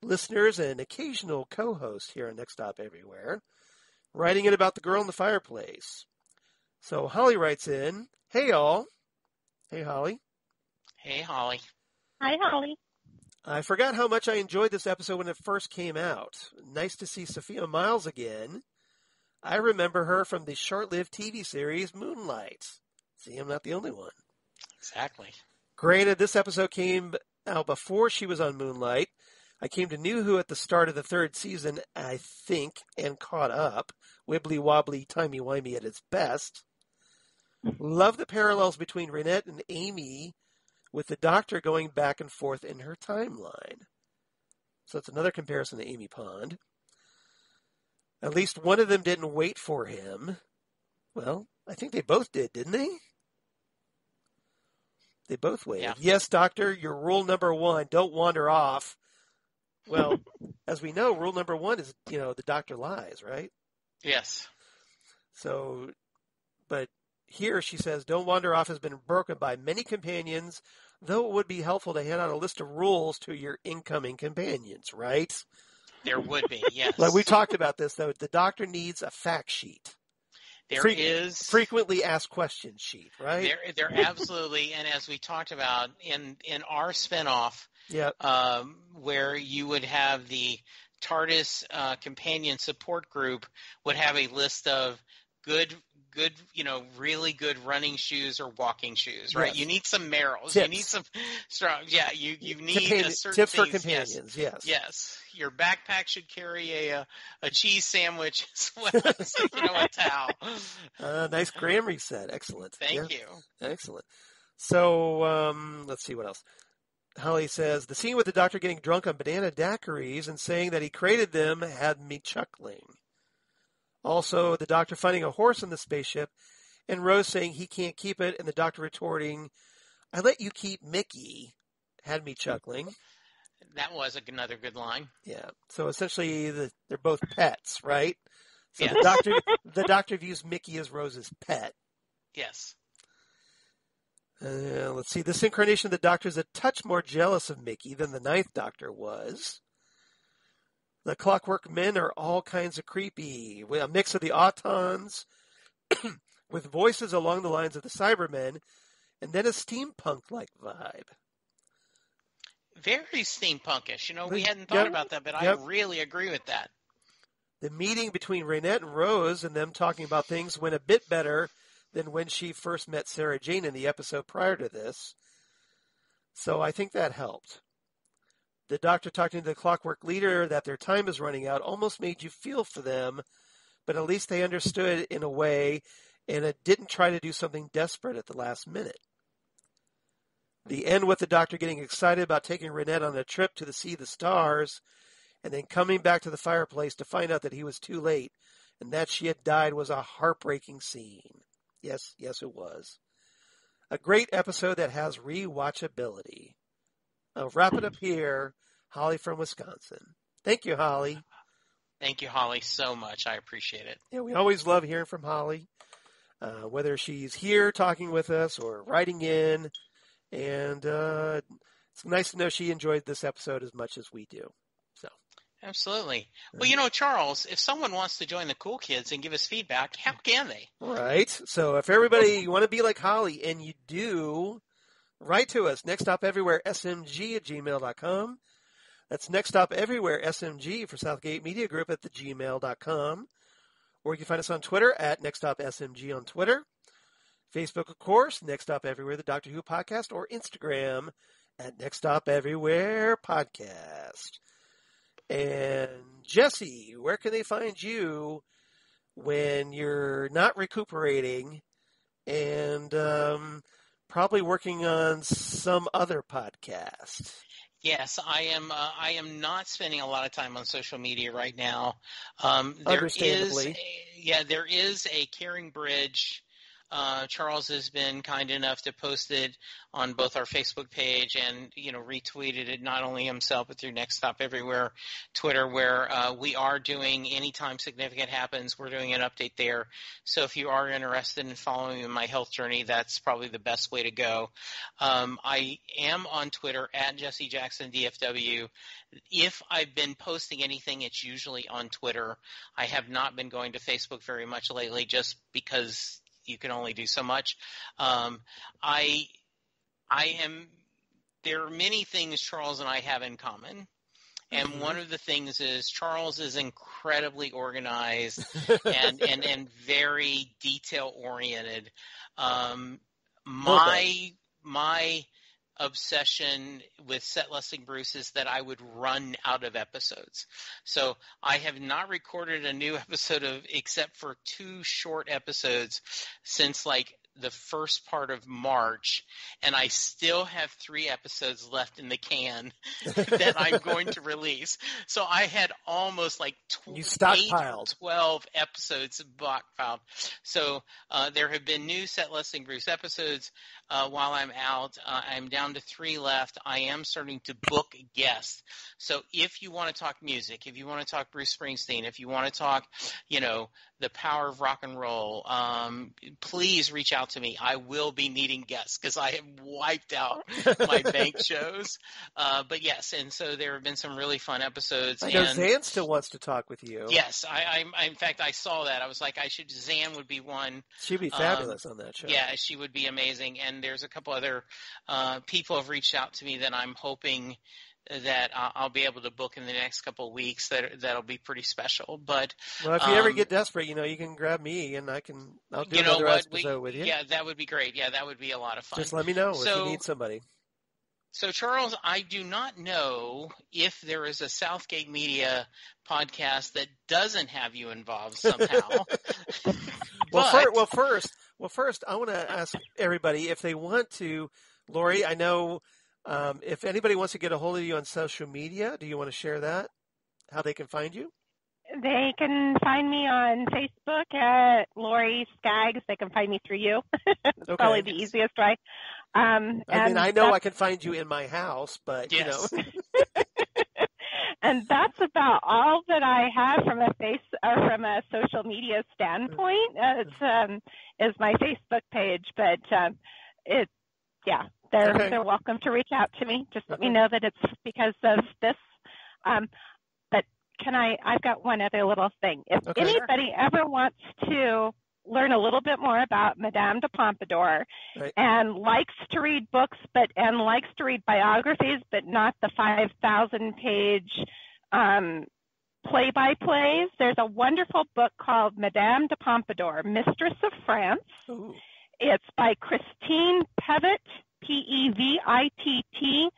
listeners and occasional co-host here on Next Stop Everywhere, writing in about the girl in the fireplace. So Holly writes in, "Hey all, hey Holly, Hey, Holly. Hi, Holly. I forgot how much I enjoyed this episode when it first came out. Nice to see Sophia Myles again. I remember her from the short-lived TV series Moonlight. See, I'm not the only one. Exactly. Granted, this episode came out before she was on Moonlight. I came to New Who at the start of the third season, I think, and caught up. Wibbly wobbly, timey wimey at its best. Love the parallels between Reinette and Amy, with the Doctor going back and forth in her timeline. So it's another comparison to Amy Pond. At least one of them didn't wait for him. Well, I think they both did, didn't they? They both waited. Yeah. Yes, Doctor, your rule number one, don't wander off. Well, as we know, rule number one is, you know, the doctor lies, right? Yes. So, but here she says, don't wander off has been broken by many companions, though it would be helpful to hand out a list of rules to your incoming companions, right? There would be, yes. Like we talked about this, though, the doctor needs a fact sheet, There Fre- is frequently asked questions sheet, right? There, there absolutely, and as we talked about in in our spinoff, yeah, um, where you would have the TARDIS uh, companion support group would have a list of good, good, you know, really good running shoes or walking shoes, right? Yes. You need some. Tips. You need some strong. Yeah, you you need Companion- a certain tips for things, yes. companions, yes. Yes, your backpack should carry a a, a cheese sandwich as well as you know a towel. Uh, nice grammar reset. Excellent. Thank Yeah. you. Excellent. So um, let's see what else. Holly says the scene with the doctor getting drunk on banana daiquiris and saying that he created them had me chuckling. Also, the doctor finding a horse in the spaceship, and Rose saying he can't keep it, and the doctor retorting, "I let you keep Mickey," had me chuckling. That was another good line. Yeah. So essentially, the, they're both pets, right? So Yes. the doctor, the doctor views Mickey as Rose's pet. Yes. Uh, let's see. This incarnation of the Doctor is a touch more jealous of Mickey than the Ninth Doctor was. The Clockwork Men are all kinds of creepy. with A mix of the Autons with voices along the lines of the Cybermen, and then a steampunk-like vibe. Very steampunkish. You know, we hadn't thought yeah, about that, but yep. I really agree with that. The meeting between Reinette and Rose and them talking about things went a bit better than when she first met Sarah Jane in the episode prior to this. So I think that helped. The doctor talking to the clockwork leader that their time is running out almost made you feel for them, but at least they understood in a way and it didn't try to do something desperate at the last minute. The end with the doctor getting excited about taking Reinette on a trip to the see the stars and then coming back to the fireplace to find out that he was too late and that she had died was a heartbreaking scene. Yes, yes, it was. A great episode that has rewatchability. I'll wrap it up here. Holly from Wisconsin. Thank you, Holly. Thank you, Holly, so much. I appreciate it. Yeah, we always love hearing from Holly, uh, whether she's here talking with us or writing in. And uh, it's nice to know she enjoyed this episode as much as we do. So Absolutely. Well, you know, Charles, if someone wants to join the Cool Kids and give us feedback, how can they? Right. So if everybody you want to be like Holly and you do, write to us. Next stop everywhere smg at gmail.com. That's next stop everywhere smg for Southgate Media Group at the gmail.com. Or you can find us on Twitter at next stop smg on Twitter. Facebook, of course, Next Stop Everywhere, the Doctor Who podcast, or Instagram at Next Stop Everywhere podcast. And Jesse, where can they find you when you're not recuperating and um, probably working on some other podcast? Yes, I am. Uh, I am not spending a lot of time on social media right now. Um, there is, Understandably. a- yeah, there is a Caring Bridge. Uh, Charles has been kind enough to post it on both our Facebook page and you know retweeted it not only himself but through Next Stop Everywhere, Twitter, where uh, we are doing anytime significant happens, we're doing an update there. So if you are interested in following in my health journey, that's probably the best way to go. Um, I am on Twitter at Jesse Jackson DFW. If I've been posting anything, it's usually on Twitter. I have not been going to Facebook very much lately, just because you can only do so much. Um, I I am. There are many things Charles and I have in common. And Mhm. one of the things is Charles is incredibly organized and, and, and very detail oriented. Um, my my obsession with set listing Bruce is that I would run out of episodes. So I have not recorded a new episode of except for two short episodes since like the first part of March, and I still have three episodes left in the can that I'm going to release. So I had almost like tw- You stockpiled. 12 episodes stockpiled. So uh, there have been new set listing Bruce episodes uh, while I'm out. Uh, I'm down to three left. I am starting to book guests. So if you want to talk music, if you want to talk Bruce Springsteen, if you want to talk, you know, the power of rock and roll, um, please reach out to me. I will be needing guests because I have wiped out my bank shows. Uh, but yes, and so there have been some really fun episodes. I know and Zan still wants to talk with you. Yes, I, I, in fact, I saw that. I was like, I should. Zan would be one. She'd be Um, fabulous on that show. Yeah, she would be amazing. And there's a couple other uh, people have reached out to me that I'm hoping that I'll, be able to book in the next couple of weeks. That that'll be pretty special. But Well, if you ever Um, get desperate, you know, you can grab me and I can, I'll do you know another what? We, episode with you. yeah, that would be great. Yeah, that would be a lot of fun. Just let me know if So- you need somebody. So, Charles, I do not know if there is a Southgate Media podcast that doesn't have you involved somehow. Well, But- fir- well, first, well, first, I want to ask everybody if they want to. Lori, I know um, if anybody wants to get a hold of you on social media, do you want to share that? How they can find you? They can find me on Facebook at Lori Skaggs. They can find me through you. It's Okay. probably the easiest way. Um, I mean, and I know I can find you in my house, but you know, and that's about all that I have from a face or from a social media standpoint. Uh, it's um, is my Facebook page, but um, it, yeah, they're Okay. they're welcome to reach out to me. Just let me know that it's because of this. Um, but can I? I've got one other little thing. If Okay. anybody ever wants to learn a little bit more about Madame de Pompadour Right. and likes to read books but and likes to read biographies but not the 5000 page um, play-by-plays there's a wonderful book called Madame de Pompadour Mistress of France Ooh, it's by Christine Pevitt P E V I T T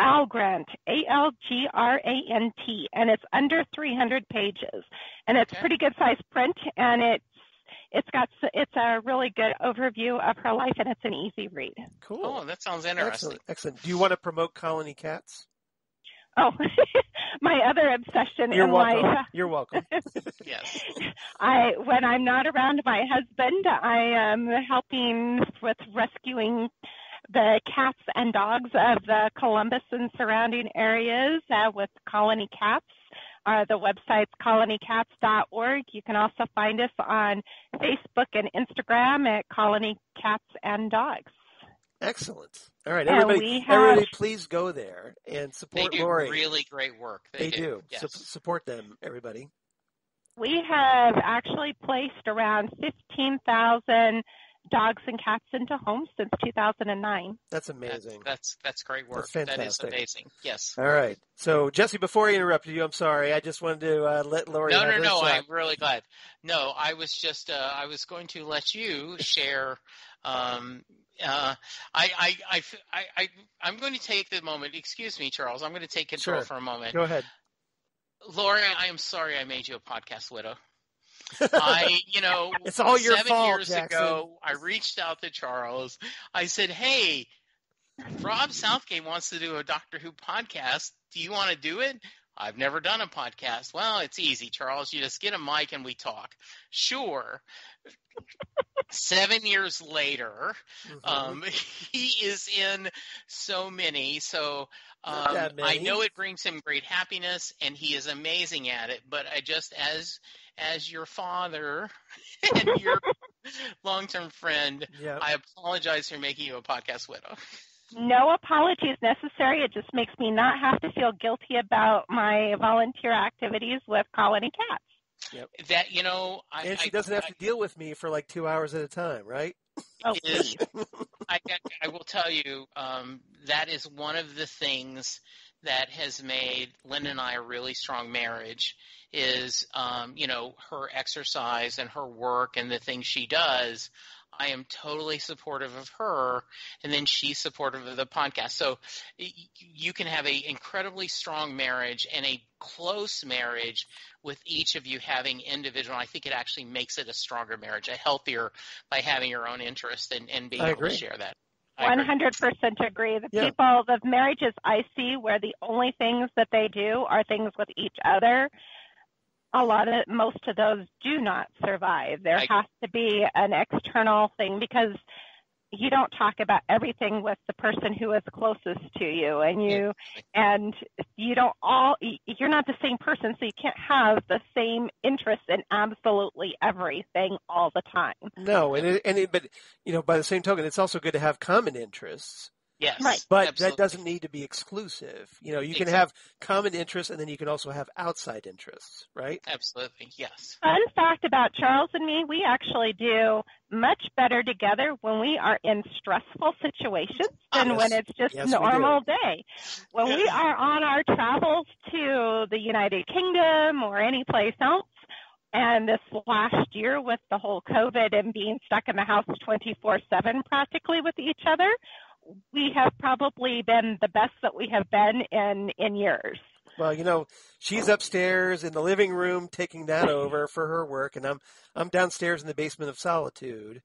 Algrant, A L G R A N T, and it's under 300 pages, and it's Okay. pretty good sized print, and it's it's got it's a really good overview of her life, and it's an easy read. cool. oh, that sounds interesting. excellent, excellent. Do you want to promote Colony Cats? Oh, my other obsession You're in welcome. life. You're welcome. Yes. I when I'm not around my husband, I am helping with rescuing the cats and dogs of the Columbus and surrounding areas uh, with Colony Cats. Uh, the website's colonycats.org. You can also find us on Facebook and Instagram at Colony Cats and Dogs. Excellent. All right, everybody, have- everybody, please go there and They support do Lori. really great work. they They, do. Yes. Sup- support them, everybody. We have actually placed around 15,000 dogs and cats into homes since 2009. That's That's, amazing. that's that's great work. That's That is amazing. Yes. All right. So, Jesse, before I interrupted you, I'm sorry. I just wanted to uh, let Lori No, have no, her no. shot. I'm really glad. No, I was just uh, I was going to let you share. Um, uh, I, I, I, I, I, I'm going to take the moment. Excuse me, Charles. I'm going to take control Sure. for a moment. Go ahead. Lori, I am sorry I made you a podcast widow. I, you know, It's all your seven fault, years Jackson. ago, I reached out to Charles. I said, "Hey, Rob Southgate wants to do a Doctor Who podcast. Do you want to do it?" I've never done a podcast. Well, it's easy, Charles. You just get a mic and we talk. Sure. Seven years later, Mhm. um, he is in so many. So um, that I know it brings him great happiness, and he is amazing at it. But I just, as as your father and your long-term friend, yeah. I apologize for making you a podcast widow. No apologies necessary. It just makes me not have to feel guilty about my volunteer activities with Colony Cats. Yep. That you know, I, and she I- doesn't have I- to deal with me for like two hours at a time, right? Oh, is. I, I will tell you um, that is one of the things that has made Linda and I a really strong marriage. Is um, you know her exercise and her work and the things she does. I am totally supportive of her, and then she's supportive of the podcast. So you can have a incredibly strong marriage and a close marriage with each of you having individual. I think it actually makes it a stronger marriage, a healthier by having your own interest and, and being I able agree. to share that. I One agree. hundred percent agree. The Yeah. people, the marriages I see where the only things that they do are things with each other. A lot of most of those do not survive. There I- has to be an external thing because you don't talk about everything with the person who is closest to you, and you and you don't all you're not the same person, so you can't have the same interest in absolutely everything all the time. No, and it, and it, but you know, by the same token, it's also good to have common interests, Yes, Right. but absolutely. that doesn't need to be exclusive. You know, you can have common interests, and then you can also have outside interests, right? Absolutely, yes. Fun fact about Charles and me, we actually do much better together when we are in stressful situations than Yes. when it's just Yes, normal day. When we are on our travels to the United Kingdom or any place else, and this last year with the whole COVID and being stuck in the house 24 7 practically with each other, we have probably been the best that we have been in, in years. Well, you know, she's upstairs in the living room taking that over for her work, and I'm I'm downstairs in the basement of solitude,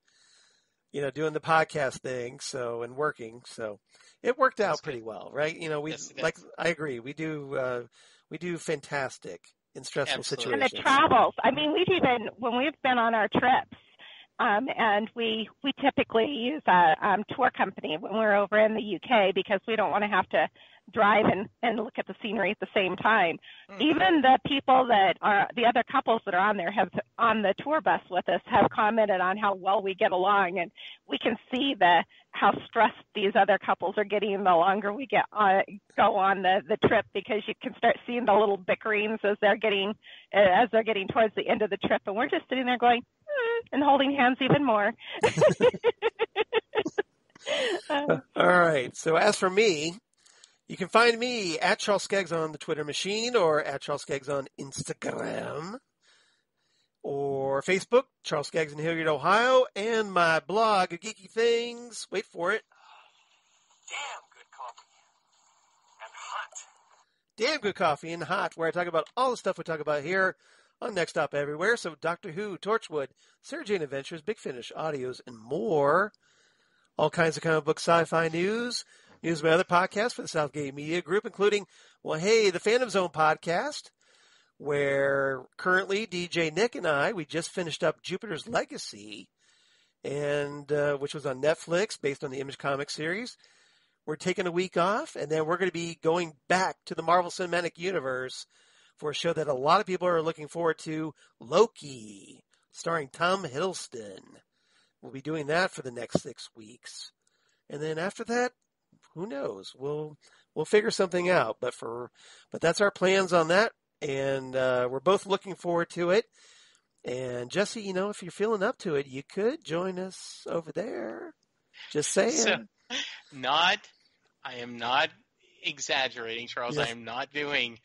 you know, doing the podcast thing, so and working. So it worked out That's pretty well, right? You know, we Yes, like I agree, we do uh, we do fantastic in stressful Absolutely. and the situations. travels. I mean, we've even when we've been on our trips, um, and we we typically use a um, tour company when we're over in the UK because we don't want to have to drive and, and look at the scenery at the same time. Mhm. Even the people that are the other couples that are on there have on the tour bus with us have commented on how well we get along, and we can see the how stressed these other couples are getting the longer we get on, go on the the trip because you can start seeing the little bickerings as they're getting uh, as they're getting towards the end of the trip, and we're just sitting there going and holding hands even more. Uh, All right. So as for me, you can find me at Charles Skaggs on the Twitter machine or at Charles Skaggs on Instagram or Facebook, Charles Skaggs in Hilliard, Ohio, and my blog, Geeky Things. Wait for it. Damn good coffee. And hot. Damn good coffee and hot, where I talk about all the stuff we talk about here on Next Stop Everywhere. So Doctor Who, Torchwood, Sarah Jane Adventures, Big Finish, audios, and more. All kinds of comic book sci-fi news, news by other podcasts for the Southgate Media Group, including, well, hey, the Phantom Zone podcast, where currently DJ Nick and I, we just finished up Jupiter's Legacy, and uh, which was on Netflix based on the Image Comics series. We're taking a week off, and then we're going to be going back to the Marvel Cinematic Universe for a show that a lot of people are looking forward to, Loki, starring Tom Hiddleston. We'll be doing that for the next six weeks, and then after that, who knows? We'll we'll figure something out. But for but that's our plans on that, and uh, we're both looking forward to it. And Jesse, you know, if you're feeling up to it, you could join us over there. Just saying. So, not, I am not exaggerating, Charles. Yes. I am not doing.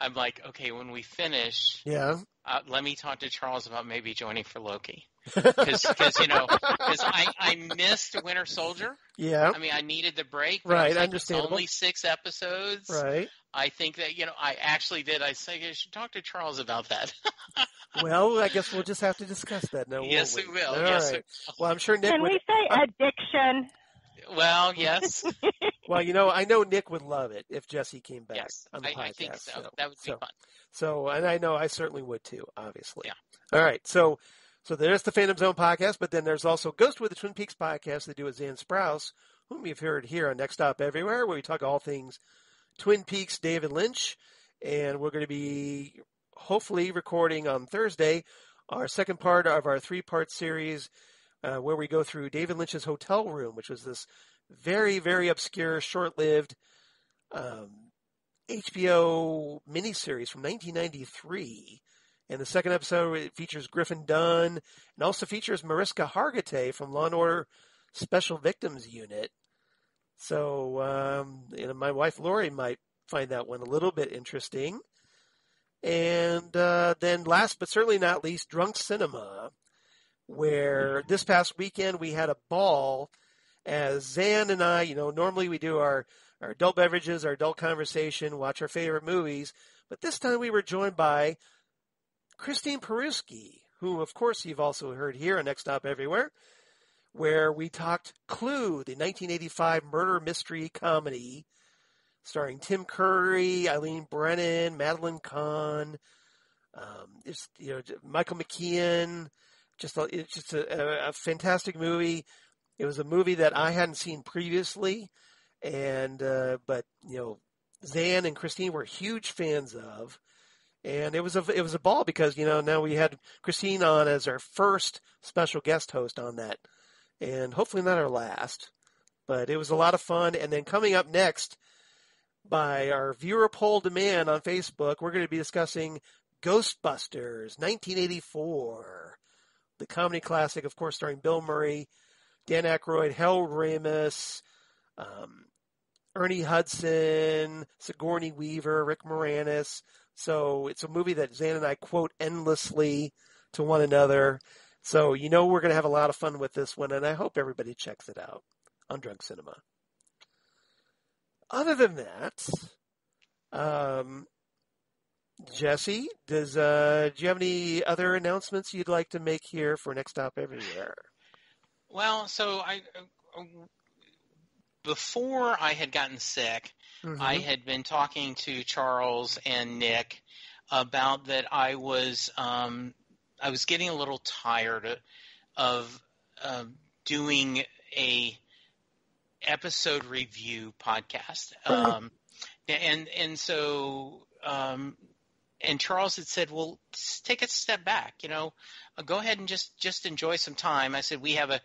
I'm like, okay, when we finish, yeah. uh, let me talk to Charles about maybe joining for Loki. Because, you know, because I, I missed Winter Soldier. Yeah. I mean, I needed the break. But I Right, was like, understandable. Only six episodes. Right. I think that, you know, I actually did. I say I should talk to Charles about that. Well, I guess we'll just have to discuss that now. yes, we we? will. All yes. right. Well, I'm sure Nick Can would. we say addiction? Well, yes. Well, you know, I know Nick would love it if Jesse came back yes. on the I, podcast. I think so. That would be so, fun. So, and I know I certainly would too, obviously. Yeah. All right. So, so there's the Phantom Zone podcast, but then there's also Ghost with the Twin Peaks podcast they do with Zan Sprouse, whom you've heard here on Next Stop Everywhere, where we talk all things Twin Peaks, David Lynch, and we're going to be hopefully recording on Thursday our second part of our three-part series, uh, where we go through David Lynch's Hotel Room, which was this very, very obscure, short-lived um, HBO miniseries from 1993. And the second episode it features Griffin Dunne and also features Mariska Hargitay from Law and Order Special Victims Unit. So, um, you know, my wife Lori might find that one a little bit interesting. And uh, then, last but certainly not least, Drunk Cinema, where this past weekend we had a ball as Zan and I, you know, normally we do our, our adult beverages, our adult conversation, watch our favorite movies, but this time we were joined by Christine Peruski, who, of course, you've also heard here on Next Stop Everywhere, where we talked Clue, the 1985 murder mystery comedy starring Tim Curry, Eileen Brennan, Madeline Kahn, um, you know, Michael McKean. Just a, it's just a, a fantastic movie. It was a movie that I hadn't seen previously, and uh, but you know, Zan and Christine were huge fans of, and it was a it was a ball because you know now we had Christine on as our first special guest host on that, and hopefully not our last, but it was a lot of fun. And then coming up next, by our viewer poll demand on Facebook, we're going to be discussing Ghostbusters 1984, the comedy classic, of course, starring Bill Murray, Dan Aykroyd, Harold Ramis, um, Ernie Hudson, Sigourney Weaver, Rick Moranis. So it's a movie that Zan and I quote endlessly to one another. So you know we're going to have a lot of fun with this one, and I hope everybody checks it out on Drunk Cinema. Other than that, um, Jesse, does uh, do you have any other announcements you'd like to make here for Next Stop Everywhere? Well, so I uh, before I had gotten sick, Mhm. I had been talking to Charles and Nick about that I was um, I was getting a little tired of uh, doing a episode review podcast, um, and and so um, and Charles had said, well, take a step back, you know, uh, go ahead and just just enjoy some time. I said we have a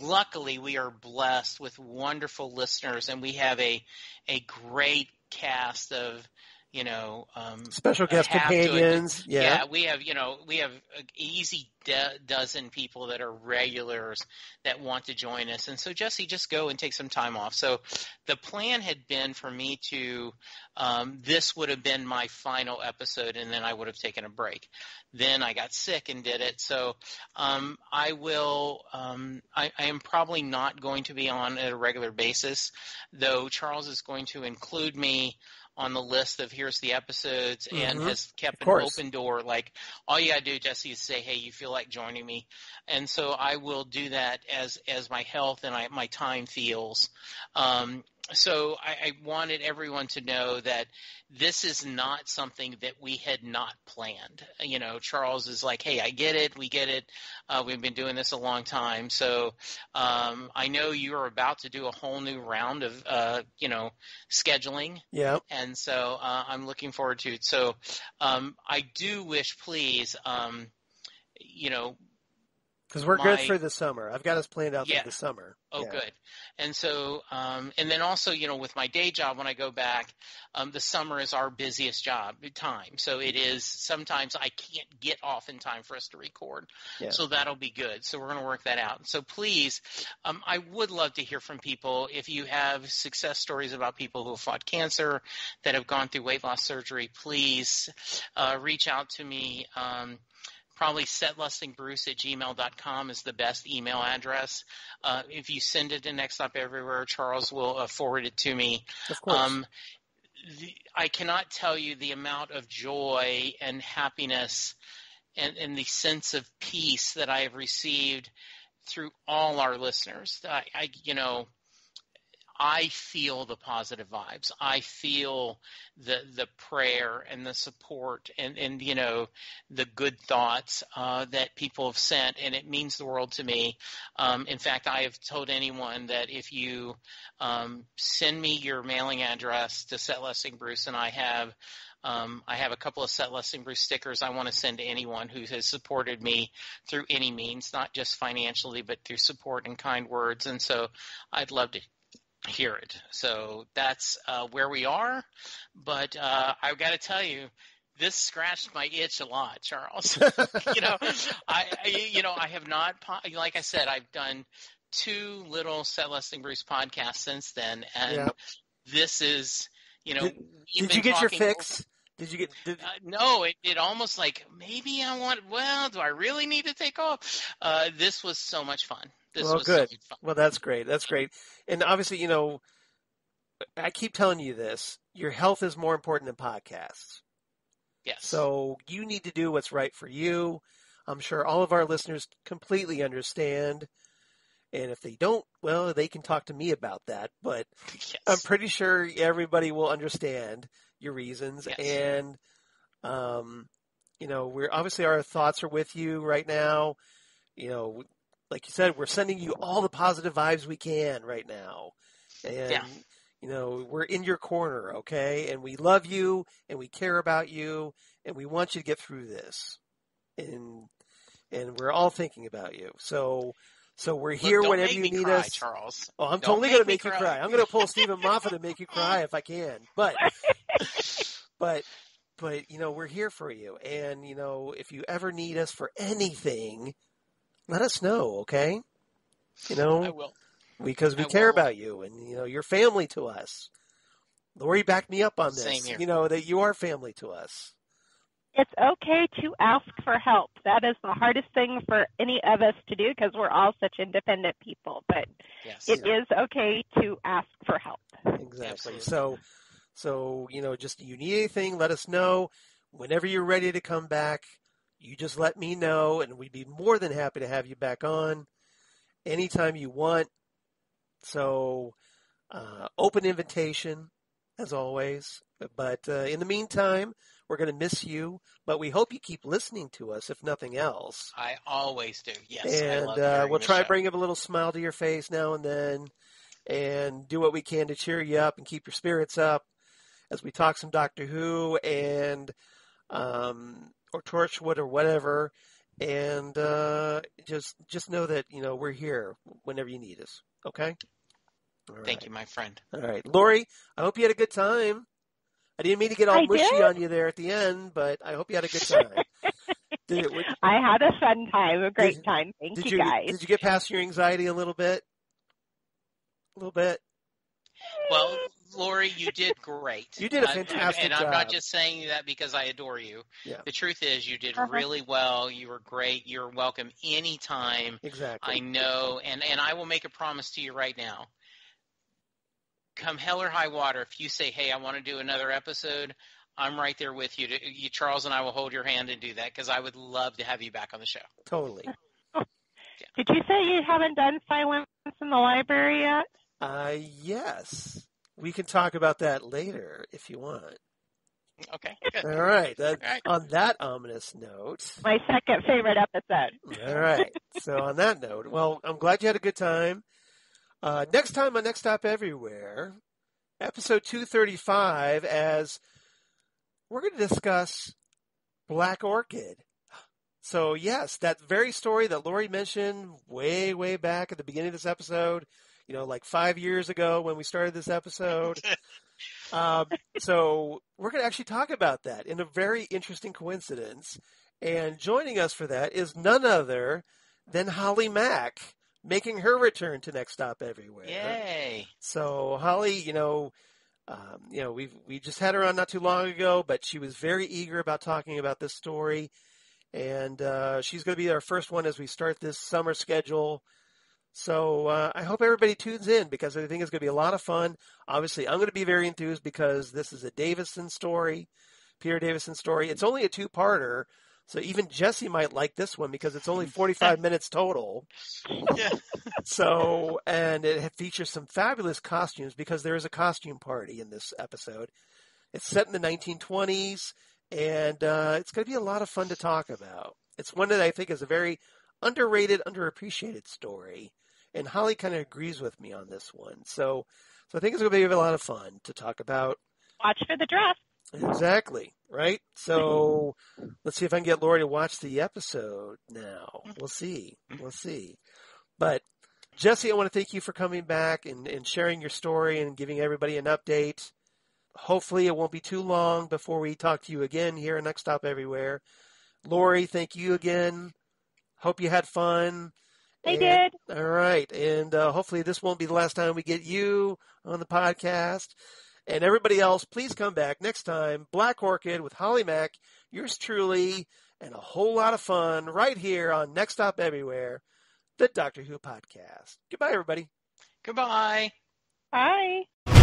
luckily we are blessed with wonderful listeners, and we have a a great cast of you know um, Special guest have to- companions, yeah. we have you know we have an easy do- dozen people that are regulars that want to join us, and so Jesse, just go and take some time off. So the plan had been for me to um, this would have been my final episode, and then I would have taken a break. Then I got sick and did it, so um, I will. Um, I, I am probably not going to be on at a regular basis, though Charles is going to include me on the list of here's the episodes and Mhm. has kept an open door. Like all you gotta do, Jesse, is say, "Hey, you feel like joining me," and so I will do that as as my health and I, my time feels. Um, so I, I wanted everyone to know that this is not something that we had not planned. You know, Charles is like, "Hey, I get it. We get it. Uh, we've been doing this a long time. So um, I know you are about to do a whole new round of, uh, you know, scheduling, Yeah. and so uh, I'm looking forward to it. So um, I do wish, please, um, you know, Because we're good My- for the summer. I've got us planned out Yeah. for the summer. Oh, Yeah. good. And so, um, and then also, you know, with my day job, when I go back, um, the summer is our busiest job time. So it is sometimes I can't get off in time for us to record. Yeah. So that'll be good. So we're going to work that out. So please, um, I would love to hear from people. If you have success stories about people who have fought cancer, that have gone through weight loss surgery, please uh, reach out to me. Um, probably setlustingbruce at gmail.com is the best email address. Uh, if you send it to Next Stop Everywhere, Charles will uh, forward it to me. Of course. Um, the, I cannot tell you the amount of joy and happiness and, and the sense of peace that I have received through all our listeners. I, I you know, I feel the positive vibes. I feel the the prayer and the support and and you know the good thoughts uh, that people have sent, and it means the world to me. Um, in fact, I have told anyone that if you um, send me your mailing address to Set Lessing Bruce, and I have um, I have a couple of Set Lessing Bruce stickers I want to send to anyone who has supported me through any means, not just financially, but through support and kind words. And so I'd love to hear it. So that's uh, where we are. But uh, I've got to tell you, this scratched my itch a lot, Charles. you know, I, I you know I have not like I said I've done two little Set Lusting Bruce podcasts since then, and Yeah. this is you know Did- Did you get your fix? Did you get? Did, uh, no, it, it almost like maybe I want. Well, do I really need to take off? Uh, this was so much fun. This Well, good. so well, that's great. That's great. And obviously, you know, I keep telling you this: your health is more important than podcasts. Yes. So you need to do what's right for you. I'm sure all of our listeners completely understand. And if they don't, well, they can talk to me about that. But yes. I'm pretty sure everybody will understand your reasons. Yes. And, um, you know, we're obviously our thoughts are with you right now. You know, like you said, we're sending you all the positive vibes we can right now. And, Yeah. you know, we're in your corner, okay? And we love you and we care about you and we want you to get through this. And, and we're all thinking about you. So, so we're here don't whenever you need cry, us. Charles. Oh, I'm Don't totally going to make you cry. cry. I'm going to pull Steven Moffat and make you cry if I can. But, but, but, you know, we're here for you. And, you know, if you ever need us for anything, let us know, okay? You I know, will. because we I care will. about you and, you know, you're family to us. Lori backed me up on this. Same here. You know, that you are family to us. It's okay to ask for help. That is the hardest thing for any of us to do because we're all such independent people. But Yes. it is okay to ask for help. Exactly. Absolutely. So, so you know, just you need anything, let us know. Whenever you're ready to come back, you just let me know, and we'd be more than happy to have you back on anytime you want. So, uh, open invitation as always. But uh, in the meantime, we're going to miss you. But we hope you keep listening to us, if nothing else. I always do. Yes. I and uh, we'll try to bring up a little smile to your face now and then, and do what we can to cheer you up and keep your spirits up as we talk some Doctor Who and um, or Torchwood or whatever. And uh, just just know that you know we're here whenever you need us. Okay. All Thank right. you, my friend. All right, Lori. I hope you had a good time. I didn't mean to get all I mushy did. on you there at the end, but I hope you had a good time. did, it, I had a fun time, a great Did- time. Thank did you, you guys. did you get past your anxiety a little bit? A little bit. Well, Lori, you did great. You did a I- I- fantastic and I'm not just saying that because I adore you. Yeah. The truth is, you did Uh-huh. really well. You were great. You're welcome anytime. Exactly. I know, and and I will make a promise to you right now. Come hell or high water, if you say, "Hey, I want to do another episode," I'm right there with you. To, you Charles and I will hold your hand and do that because I would love to have you back on the show. Totally. Did you say you haven't done Silence in the Library yet? Uh, yes. We can talk about that later if you want. Okay, good. All right. That, All right. On that ominous note. My second favorite episode. All right. So on that note, well, I'm glad you had a good time. Uh, next time on Next Stop Everywhere, episode 235, as we're going to discuss Black Orchid. So yes, that very story that Lori mentioned way, way back at the beginning of this episode, you know, like five years ago when we started this episode. um, so we're going to actually talk about that in a very interesting coincidence. And joining us for that is none other than Holly Mack, making her return to Next Stop Everywhere. Yay! So Holly, you know, um, you know, we we just had her on not too long ago, but she was very eager about talking about this story, and uh, she's going to be our first one as we start this summer schedule. So uh, I hope everybody tunes in because I think it's going to be a lot of fun. Obviously, I'm going to be very enthused because this is a Davison story, Peter Davison story. It's only a two-parter, so even Jesse might like this one because it's only 45 minutes total. Yeah. So, and it features some fabulous costumes because there is a costume party in this episode. It's set in the 1920s, and uh, it's going to be a lot of fun to talk about. It's one that I think is a very underrated, underappreciated story, and Holly kind of agrees with me on this one. So, so I think it's going to be a lot of fun to talk about. Watch for the dress. Exactly, right? So let's see if I can get Lori to watch the episode now. Mm-hmm. We'll see. We'll see. But Jesse, I want to thank you for coming back and, and sharing your story and giving everybody an update. Hopefully it won't be too long before we talk to you again here at Next Stop Everywhere. Lori, thank you again. Hope you had fun. I And- did. All right. And uh, hopefully this won't be the last time we get you on the podcast. And everybody else, please come back next time. Black Orchid with Holly Mack, yours truly, and a whole lot of fun right here on Next Stop Everywhere, the Doctor Who podcast. Goodbye, everybody. Goodbye. Bye.